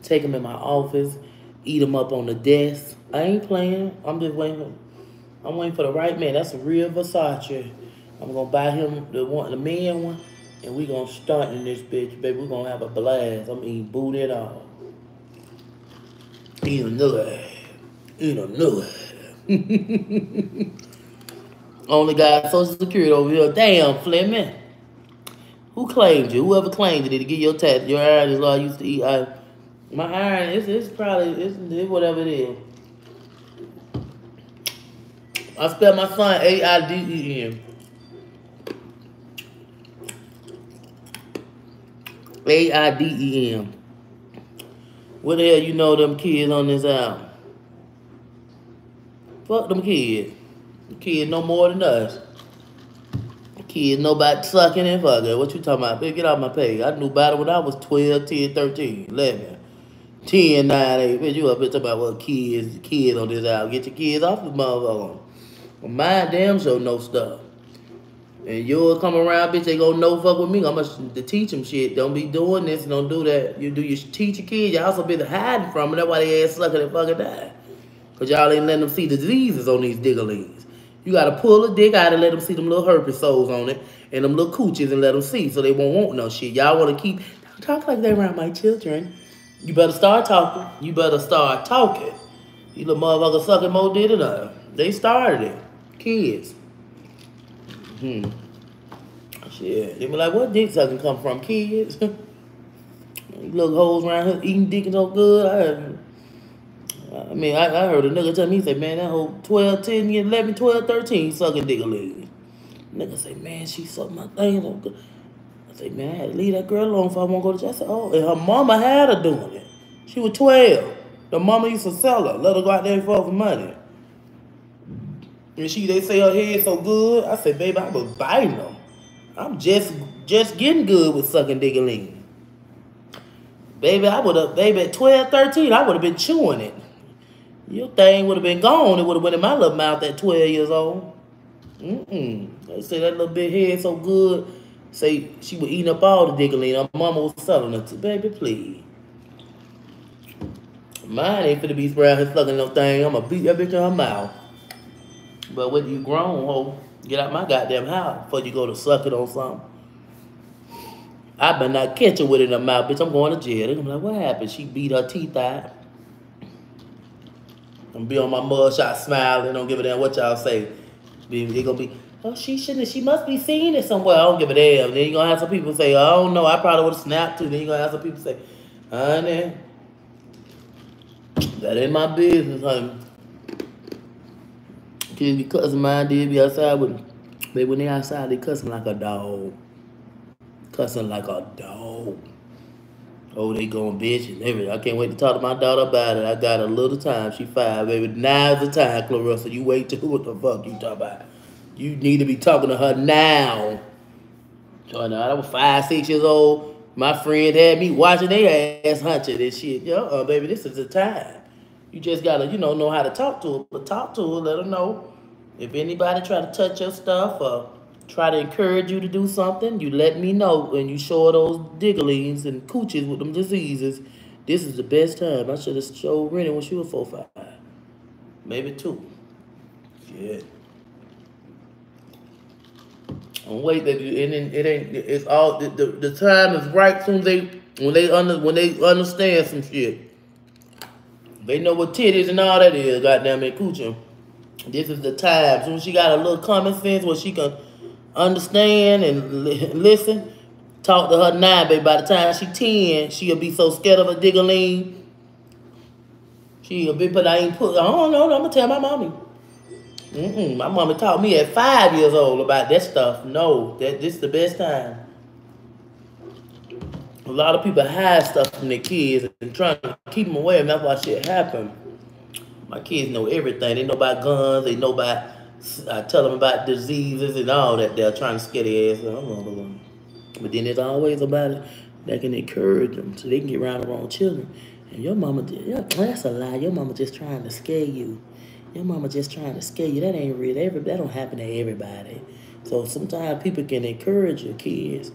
Take him in my office, eat him up on the desk. I ain't playing. I'm just waiting. I'm waiting for the right man. That's a real Versace. I'm gonna buy him the one, the man one, and we gonna start in this bitch, baby. we gonna have a blast. I'm eating booty it all. Eat a nugget. Eat a nugget. *laughs* Only got Social Security over here. Damn, Fleming. Who claimed you? Whoever claimed you to get your tax. Your iron is all I used to eat. I, my iron, it's, it's probably, it's, it's whatever it is. I spelled my son A-I-D-E-N. A-I-D-E-M. What the hell you know them kids on this album? Fuck them kids. Kids no more than us. Kids know about sucking and fucking. What you talking about? Bitch, get off my page. I knew about it when I was 12, 10, 13, 11, 10, 9, 8. Bitch, you up here talking about what kids, kids on this out. Get your kids off the motherfucker. My damn show no stuff. And you'll come around, bitch, they gonna fuck with me. I'm gonna teach them shit. Don't be doing this, don't do that. You do you teach your kids, y'all also be the hiding from them. That's why they ass sucking and fucking die. Cause y'all ain't letting them see the diseases on these diggerlings. You gotta pull a dick out and let them see them little herpes soles on it and them little cooches and let them see so they won't want no shit. Y'all wanna keep talk like that around my children. You better start talking. You better start talking. You little motherfucker sucking more dick than us. They started it. Kids. Hmm. Shit. They be like, what dick sucking come from? Kids. *laughs* Little hoes around here eating dick so good. I I mean, I, I heard a nigga tell me, he said, man, that whole 12, 10, 11, 12, 13 sucking dick a leg. Nigga say, man, she sucked my thing so good. I say, man, I had to leave that girl alone if I won't go to jail. I said, oh, and her mama had her doing it. She was 12. The mama used to sell her, let her go out there for money. And she, they say her head so good. I said, baby, I was biting them. I'm just, just getting good with sucking dick and lean. Baby, I would have, baby, at 12, 13, I would have been chewing it. Your thing would have been gone. It would have went in my little mouth at 12 years old. Mm-mm. They say that little bit head so good. Say she was eating up all the dick and. Her mama was selling it to, baby, please. Mine ain't finna be spread here sucking no thing. I'ma beat that bitch in her mouth. But when you grown, ho, get out my goddamn house before you go to suck it on something. I better not catch her with it in her mouth, bitch. I'm going to jail. Be like, what happened? She beat her teeth out. I'm be on my mugshot smiling. Don't give a damn what y'all say. They gonna be, oh, she shouldn't. She must be seeing it somewhere. I don't give a damn. Then you gonna have some people say, oh, no, I probably would have snapped too. Then you gonna have some people say, honey, that ain't my business, honey. Cause mine did be outside with, they when they outside, they cussing like a dog. Cussing like a dog. Oh, they going bitch and everything. I can't wait to talk to my daughter about it. I got a little time. She five, baby. Now's the time, Clarissa. You wait till what the fuck you talk about. You need to be talking to her now. So now I was five, six years old. My friend had me watching their ass hunching and shit. Yo, uh, baby, this is the time. You just gotta, you know, know how to talk to her. But talk to her, let her know. If anybody try to touch your stuff or try to encourage you to do something, you let me know and you show her those digglings and cooches with them diseases. This is the best time. I should have showed Rennie when she was four, five. Maybe two. Shit. Don't wait that it ain't, it ain't it's all the, the, the time is right soon they when they under when they understand some shit. They know what titties and all that is, goddamn it, coochie. This is the time. When she got a little common sense where she can understand and li- *laughs* listen. Talk to her now, baby. By the time she 10, she'll be so scared of a diggaling. She'll be, but I ain't put, I don't know, I'm gonna tell my mommy. Mm-mm. My mama taught me at five years old about that stuff. No, that this is the best time. A lot of people hide stuff from their kids and trying to keep them away, and that's why shit happen. My kids know everything. They know about guns. They know about. I tell them about diseases and all that. They're trying to scare their ass. But then there's always somebody that can encourage them so they can get around the wrong children. And your mama, yeah, that's a lie. Your mama just trying to scare you. Your mama just trying to scare you. That ain't real. Every, that don't happen to everybody. So sometimes people can encourage your kids.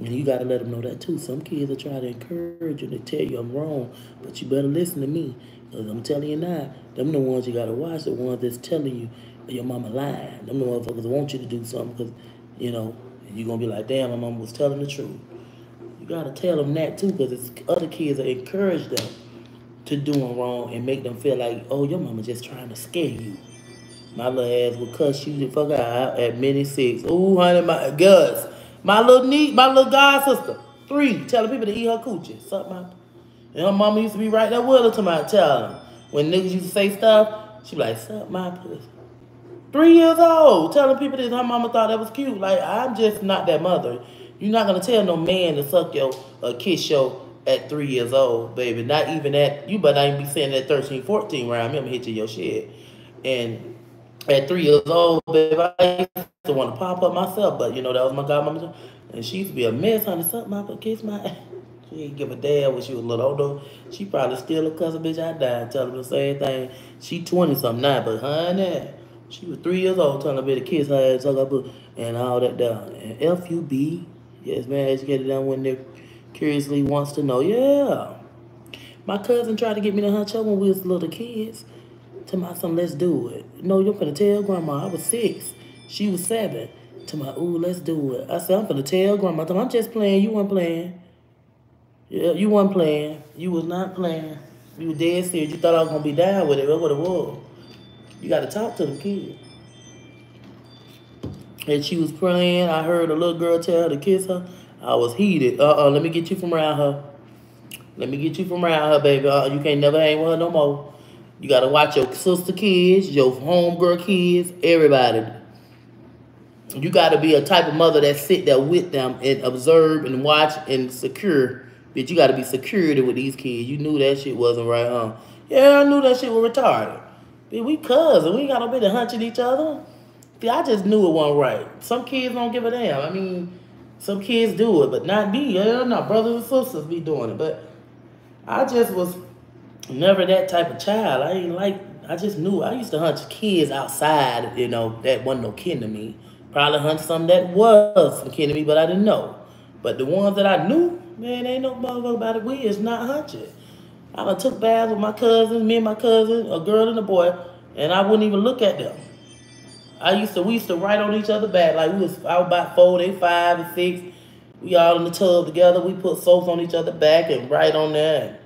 And you got to let them know that too. Some kids will try to encourage you to tell you I'm wrong. But you better listen to me. Because I'm telling you now, them the ones you got to watch. The ones that's telling you your mama lying. Them the motherfuckers want you to do something because, you know, you're going to be like, damn, my mama was telling the truth. You got to tell them that too because other kids that encourage them to doing wrong and make them feel like, oh, your mama just trying to scare you. My little ass would cuss you the fuck out at many six. Ooh, honey, my guts. My little niece, my little god sister, three, telling people to eat her coochie. Suck my. And her mama used to be right there with her to my telling. When niggas used to say stuff, she be like, suck my pussy. Three years old, telling people this. Her mama thought that was cute. Like, I'm just not that mother. You're not gonna tell no man to suck your uh, kiss your at three years old, baby. Not even at, you better not even be saying that 13, 14 around me. I'm gonna hit you your shit. And At three years old, baby, I used to want to pop up myself, but you know, that was my godmother. And she used to be a mess, honey. Something I put kiss my ass. *laughs* She didn't give a damn when she was a little older. She probably still a cuss a bitch I died, telling her the same thing. She 20 something now, but honey, she was three years old telling her to kiss her ass, butt, and all that down. And F-U-B, yes, man, educated them when they curiously wants to know, yeah. My cousin tried to get me to hunch up when we was little kids. To my son, let's do it. No, you're gonna tell grandma. I was six. She was seven. To my, ooh, let's do it. I said, I'm gonna tell grandma. I'm just playing. You weren't playing. Yeah, you weren't playing. You was not playing. You were dead serious. You thought I was gonna be down with it. That's what it was. You gotta talk to the kid. And she was praying. I heard a little girl tell her to kiss her. I was heated. Uh-uh, let me get you from around her. Let me get you from around her, baby. Uh, you can't never hang with her no more. You gotta watch your sister kids, your homegirl kids, everybody. You gotta be a type of mother that sit there with them and observe and watch and secure. Bitch, you gotta be security with these kids. You knew that shit wasn't right, huh? Yeah, I knew that shit was retarded. Bitch, we cousins. We ain't got no of hunching each other. See, I just knew it wasn't right. Some kids don't give a damn. I mean, some kids do it, but not me. Yeah, no, brothers and sisters be doing it. But I just was never that type of child. I ain't like, I just knew. I used to hunt kids outside, you know, that wasn't no kin to me. Probably hunt some that was some kin to me, but I didn't know. But the ones that I knew, man, ain't no motherfucker about it. We is not hunching. I took baths with my cousins, me and my cousin, a girl and a boy, and I wouldn't even look at them. I used to, we used to write on each other back. Like we was, I was about four, they five and six. We all in the tub together. We put soaps on each other back and write on there.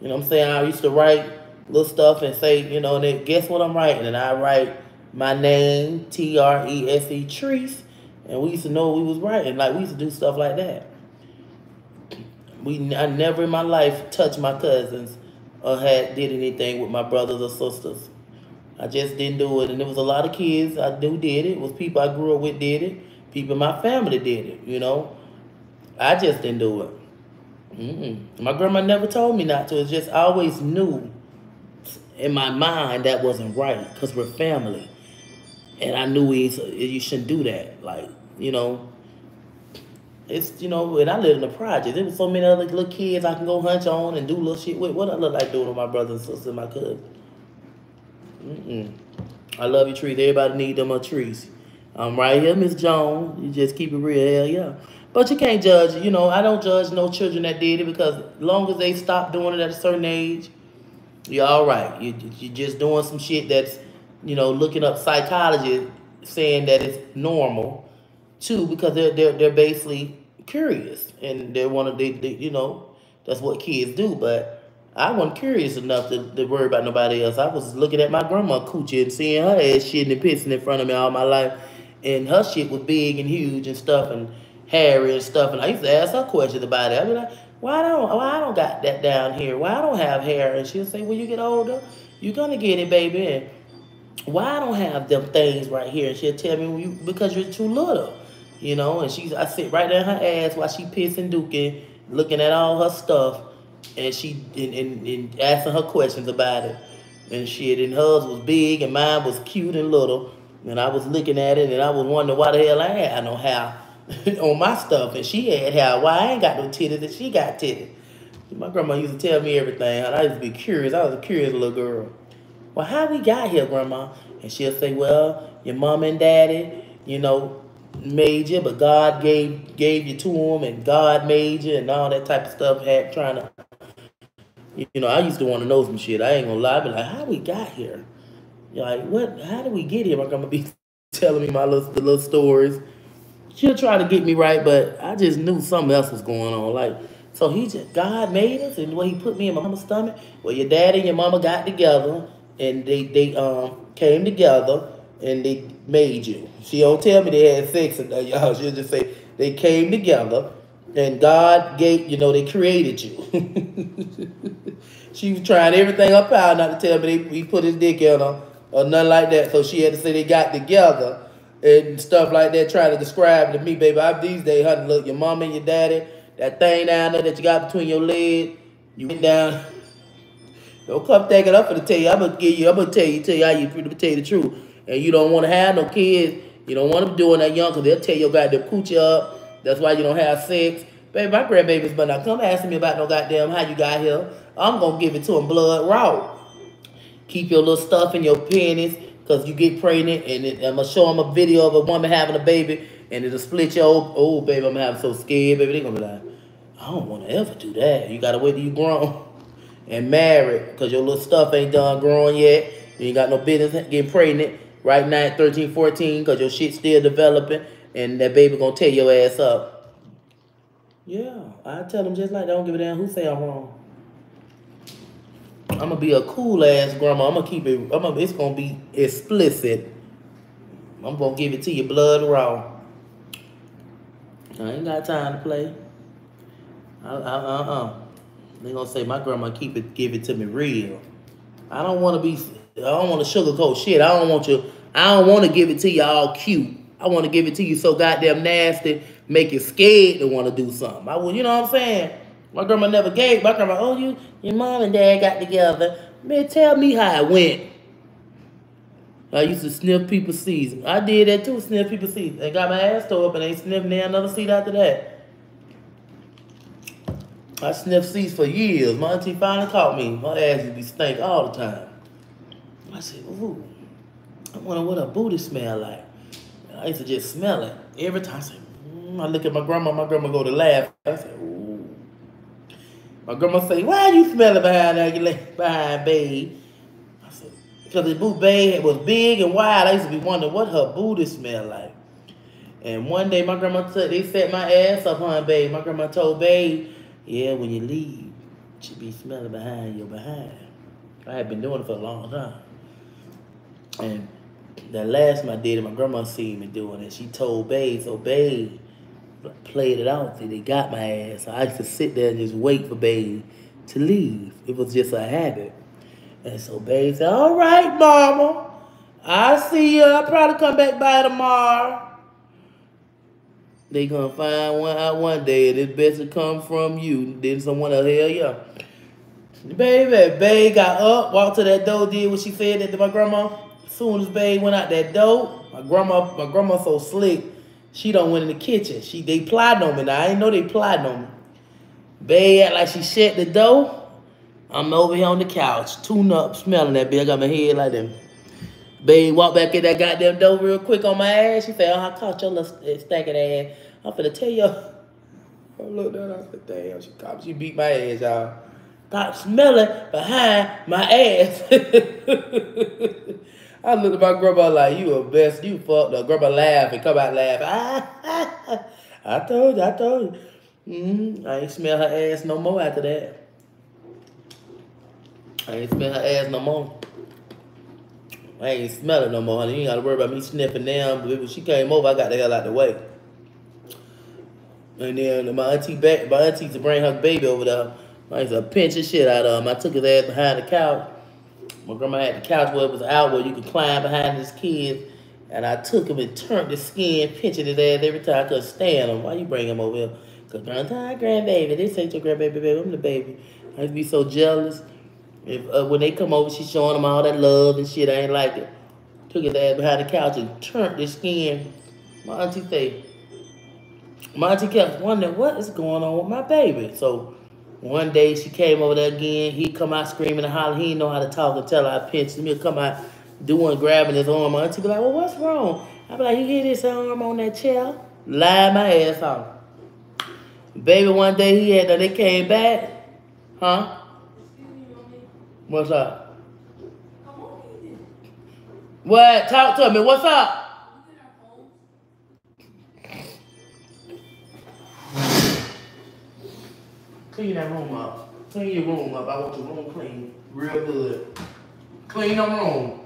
You know what I'm saying? I used to write little stuff and say, you know, and then guess what I'm writing? And I write my name, T-R-E-S-E, Treese. And we used to know we was writing. Like, we used to do stuff like that. We, I never in my life touched my cousins or had did anything with my brothers or sisters. I just didn't do it. And there was a lot of kids I do did it. It was people I grew up with did it. People in my family did it, you know. I just didn't do it. Mm-mm. My grandma never told me not to. It's just I always knew in my mind that wasn't right because we're family. And I knew we, you shouldn't do that. Like, you know, it's, you know, and I live in the project. There so many other little kids I can go hunch on and do little shit with. What I look like doing with my brothers and sisters and my cousins. Mm-mm. I love you, Treese. Everybody need them uh, trees. I'm right here, Miss Jones. You just keep it real, hell yeah. But you can't judge, you know, I don't judge no children that did it because long as they stop doing it at a certain age, you're all right. You, you're just doing some shit that's, you know, looking up psychology saying that it's normal. Too, because they're, they're, they're basically curious and they want to, they, they, you know, that's what kids do. But I wasn't curious enough to, to worry about nobody else. I was looking at my grandma coochie and seeing her ass shitting and pissing in front of me all my life. And her shit was big and huge and stuff and hairy and stuff. And I used to ask her questions about it. I'd be like, why don't why I don't got that down here? Why I don't have hair? And she'll say, when you get older, you're gonna get it, baby. And why I don't have them things right here? And she'll tell me, well, you, because you're too little, you know. And she's, I sit right there in her ass while she pissing, duking, looking at all her stuff, and she and, and, and asking her questions about it. And shit, and hers was big, and mine was cute and little. And I was looking at it, and I was wondering why the hell I had no hair *laughs* on my stuff, and she had how Why I ain't got no titties, and she got titties. My grandma used to tell me everything, and I used to be curious. I was a curious little girl. Well, how we got here, grandma? And she'll say, well, your mom and daddy, you know, made you, but God gave gave you to them, and God made you, and all that type of stuff. Had trying to, you know, I used to want to know some shit. I ain't gonna lie, but like, how we got here? You're like, what? How did we get here? My grandma be *laughs* telling me my little little stories. She'll try to get me right, but I just knew something else was going on. Like, so he just God made us, and when He put me in my mama's stomach, well, your daddy and your mama got together, and they they um came together, and they made you. She don't tell me they had sex and y'all. She'll just say they came together, and God gave you know they created you. *laughs* she was trying everything up out not to tell me they, he put his dick in her or nothing like that. So she had to say they got together and stuff like that, trying to describe to me, baby. I these days, honey, look, your mom and your daddy, that thing down there that you got between your legs, you went down. *laughs* Don't come thinking I'm gonna tell you. I'm gonna give you. I'm gonna tell you. Tell you how you to tell you the truth. and you don't want to have no kids, you don't want be doing that young because they'll tear your goddamn coochie up. That's why you don't have sex. Baby, my grandbabies, but now come asking me about no goddamn how you got here. I'm gonna give it to them blood raw. Keep your little stuff in your panties because you get pregnant, and it, I'm gonna show them a video of a woman having a baby, and it'll split your old, oh baby, I'm having so scared, baby. They gonna be like, I don't want to ever do that. You gotta wait till you grown *laughs* and married because your little stuff ain't done growing yet. You ain't got no business getting pregnant right now at 13, 14 because your shit still developing and that baby gonna tear your ass up. Yeah, I tell them just like. I don't give a damn who say I'm wrong. I'm gonna be a cool ass grandma. I'm gonna keep it. I'm gonna, it's gonna be explicit. I'm gonna give it to you blood raw. I ain't got time to play. I, I, uh-uh. They gonna say my grandma keep it, give it to me real. I don't want to be. I don't want to sugarcoat shit. I don't want you. I don't want to give it to you all cute. I want to give it to you so goddamn nasty, make you scared to want to do something. I will. You know what I'm saying? My grandma never gave. My grandma, oh, you, your mom and dad got together. Man, tell me how it went. I used to sniff people's seeds. I did that too, sniff people's seeds. And got my ass tore up and ain't sniffed there another seed after that. I sniffed seeds for years. My auntie finally caught me. My ass used to be stink all the time. I said, ooh, I wonder what a booty smell like. I used to just smell it every time. I said, mm. I look at my grandma. My grandma go to laugh. I said, ooh. My grandma say, why you smelling behind lay behind babe. I said, because the boot babe was big and wide. I used to be wondering what her booty smell like. And one day my grandma said, they set my ass up on babe. My grandma told babe, yeah, when you leave, she be smelling behind your behind. I had been doing it for a long time. And the last I did my grandma seen me doing it. She told Babe, so Babe played it out. See, they got my ass. So I used to sit there and just wait for Babe to leave. It was just a habit. And so Babe said, all right, mama. I'll see you. I'll probably come back by tomorrow. They gonna find one out one day, and best to come from you than someone else. Hell yeah. Baby, Babe got up, walked to that door, did what she said to my grandma. Soon as Babe went out that door, my grandma, my grandma so slick, she don't went in the kitchen. She they plied on me. Now I didn't know they plied on me. Babe act like she shut the door. I'm over here on the couch, tune up, smelling that bitch. I got my head like that. Babe walk back in that goddamn door real quick on my ass. She said, oh, I caught your little stack of ass. I'm finna tell you. *laughs* I looked at her, I said, damn, she caught, she beat my ass, y'all. Got smelling behind my ass. *laughs* I looked at my grandma like, you a best, you fucked up. Grandma laugh and come out laughing. *laughs* I told you, I told you. Mm-hmm. I ain't smell her ass no more after that. I ain't smell her ass no more. I ain't smell it no more, honey. You ain't gotta worry about me sniffing them. But when she came over, I got the hell out the way. And then my auntie back, my auntie to bring her baby over there. I used to pinch the shit out of him. I took his ass behind the couch. My grandma had the couch where it was out where you could climb behind his kids. And I took him and turned the skin, pinching his ass every time I could stand him. Why you bring him over here? Because grandma, grandbaby. This ain't your grandbaby, baby. I'm the baby. I used to be so jealous. If uh, when they come over, she's showing them all that love and shit. I ain't like it. Took his ass behind the couch and turned the skin. My auntie say, my auntie kept wondering what is going on with my baby. So one day she came over there again. He come out screaming and hollering. He didn't know how to talk and tell her I pinched him. He'll come out doing grabbing his arm. My auntie be like, well, what's wrong? I be like, he hit his arm on that chair. Lie my ass off. Baby, one day he had, that they came back. Huh? What's up? What? Talk to me. What's up? Clean that room up. Clean your room up. I want your room clean. Real good. Clean the room.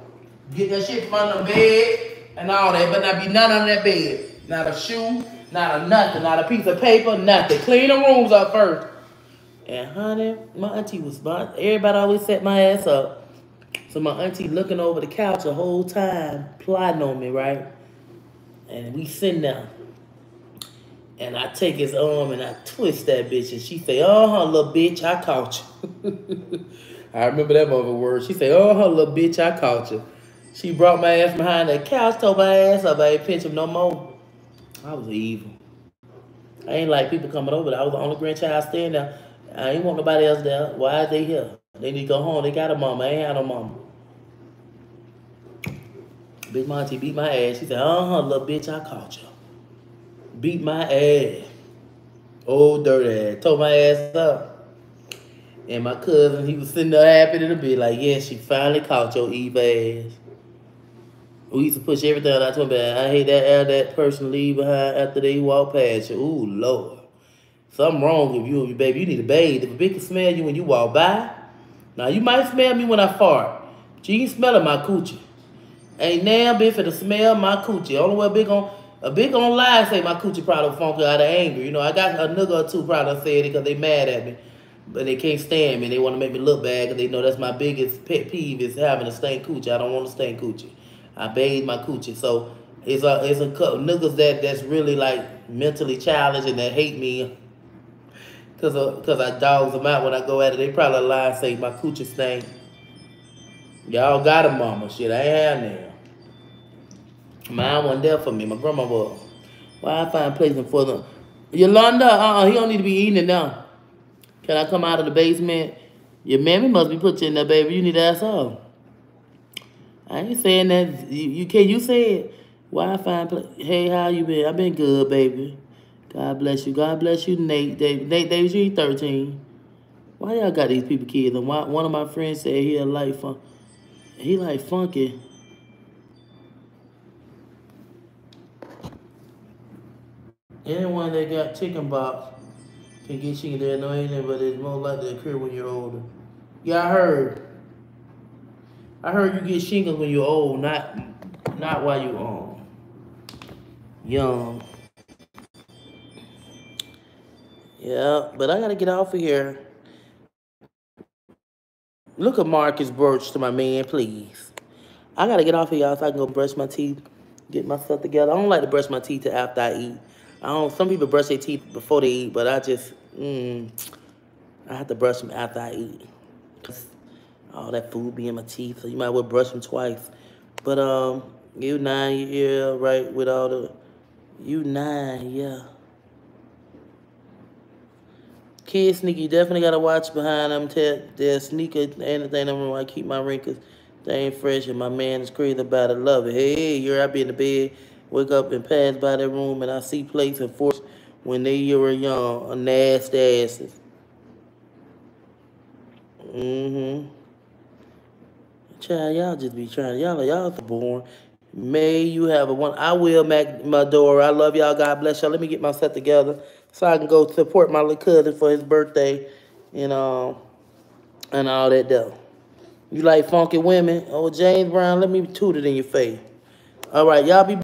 Get that shit from under the bed and all that, but not be none under that bed. Not a shoe, not a nothing, not a piece of paper, nothing. Clean the rooms up first. And honey, my auntie was, everybody always set my ass up. So my auntie looking over the couch the whole time, plotting on me, right? And we sitting there. And I take his arm and I twist that bitch. And she say, oh, huh, little bitch, I caught you. *laughs* I remember that mother word. She say, oh, huh, little bitch, I caught you. She brought my ass behind the couch, told my ass up, I ain't pinch him no more. I was evil. I ain't like people coming over. I was the only grandchild staying there. I ain't want nobody else there. Why is they here? They need to go home. They got a mama. I ain't had no mama. Big Monty beat my ass. She said, uh-huh, little bitch, I caught you. Beat my ass. Old dirty ass. Told my ass up. And my cousin, he was sitting there happy to be like, yeah, she finally caught your Eve ass. We used to push everything out to him, man. I hate that air that person leave behind after they walk past you. Ooh, Lord. Something wrong with you, and your baby. You need to bathe. If a bitch can smell you when you walk by, now you might smell me when I fart, but you ain't smelling my coochie. Ain't now bitch for to smell my coochie. Only way big on a big on lie say my coochie probably funky out of anger. You know, I got a nigga or two probably said it because they mad at me. But they can't stand me. They want to make me look bad because they know that's my biggest pet peeve is having a stained coochie. I don't want a stained coochie. I bathe my coochie. So it's a it's a couple niggas that that's really like mentally challenged and that hate me because because I dogs them out when I go at it. They probably lie and say my coochie stink. Y'all got a mama. Shit, I ain't have now. Mine wasn't there for me. My grandma was. Why I find placing for them? Yolanda, uh-uh, he don't need to be eating it now. Can I come out of the basement? Your mammy must be put you in there, baby. You need to ask her. I ain't saying that. You, you can you say it? Why I find pla- Hey, how you been? i been good, baby. God bless you. God bless you, Nate. David, Nate Davis, you ain't 13. Why y'all got these people kids? And why, one of my friends said he like fun. He like funky. Anyone that got chicken pox can get chicken there, anything, but it's more likely to occur when you're older. Yeah, I heard. I heard you get shingles when you're old, not not while you're um, young. Yeah, but I gotta get off of here. Look at Marcus Birch to my man, please. I gotta get off of y'all so I can go brush my teeth, get myself together. I don't like to brush my teeth till after I eat. I don't. Some people brush their teeth before they eat, but I just, mm, I have to brush them after I eat. all that food be in my teeth, so you might well brush them twice. But um, you nine, yeah, right, with all the, you nine, yeah. Kids sneaky, definitely gotta watch behind them. Tell their sneaker, anything I'm I keep my wrinkles. They ain't fresh, and my man is crazy about it. Love it. Hey, you're I be in the bed, wake up and pass by that room, and I see plates and forks when they were young, a nasty asses. Mm-hmm. Child, y'all just be trying. Y'all, y'all so boring. May you have a one. I will, Mac Madora. I love y'all. God bless y'all. Let me get myself together so I can go support my little cousin for his birthday, and um, and all that though. You like funky women? Oh, James Brown, let me toot it in your face. All right, y'all be.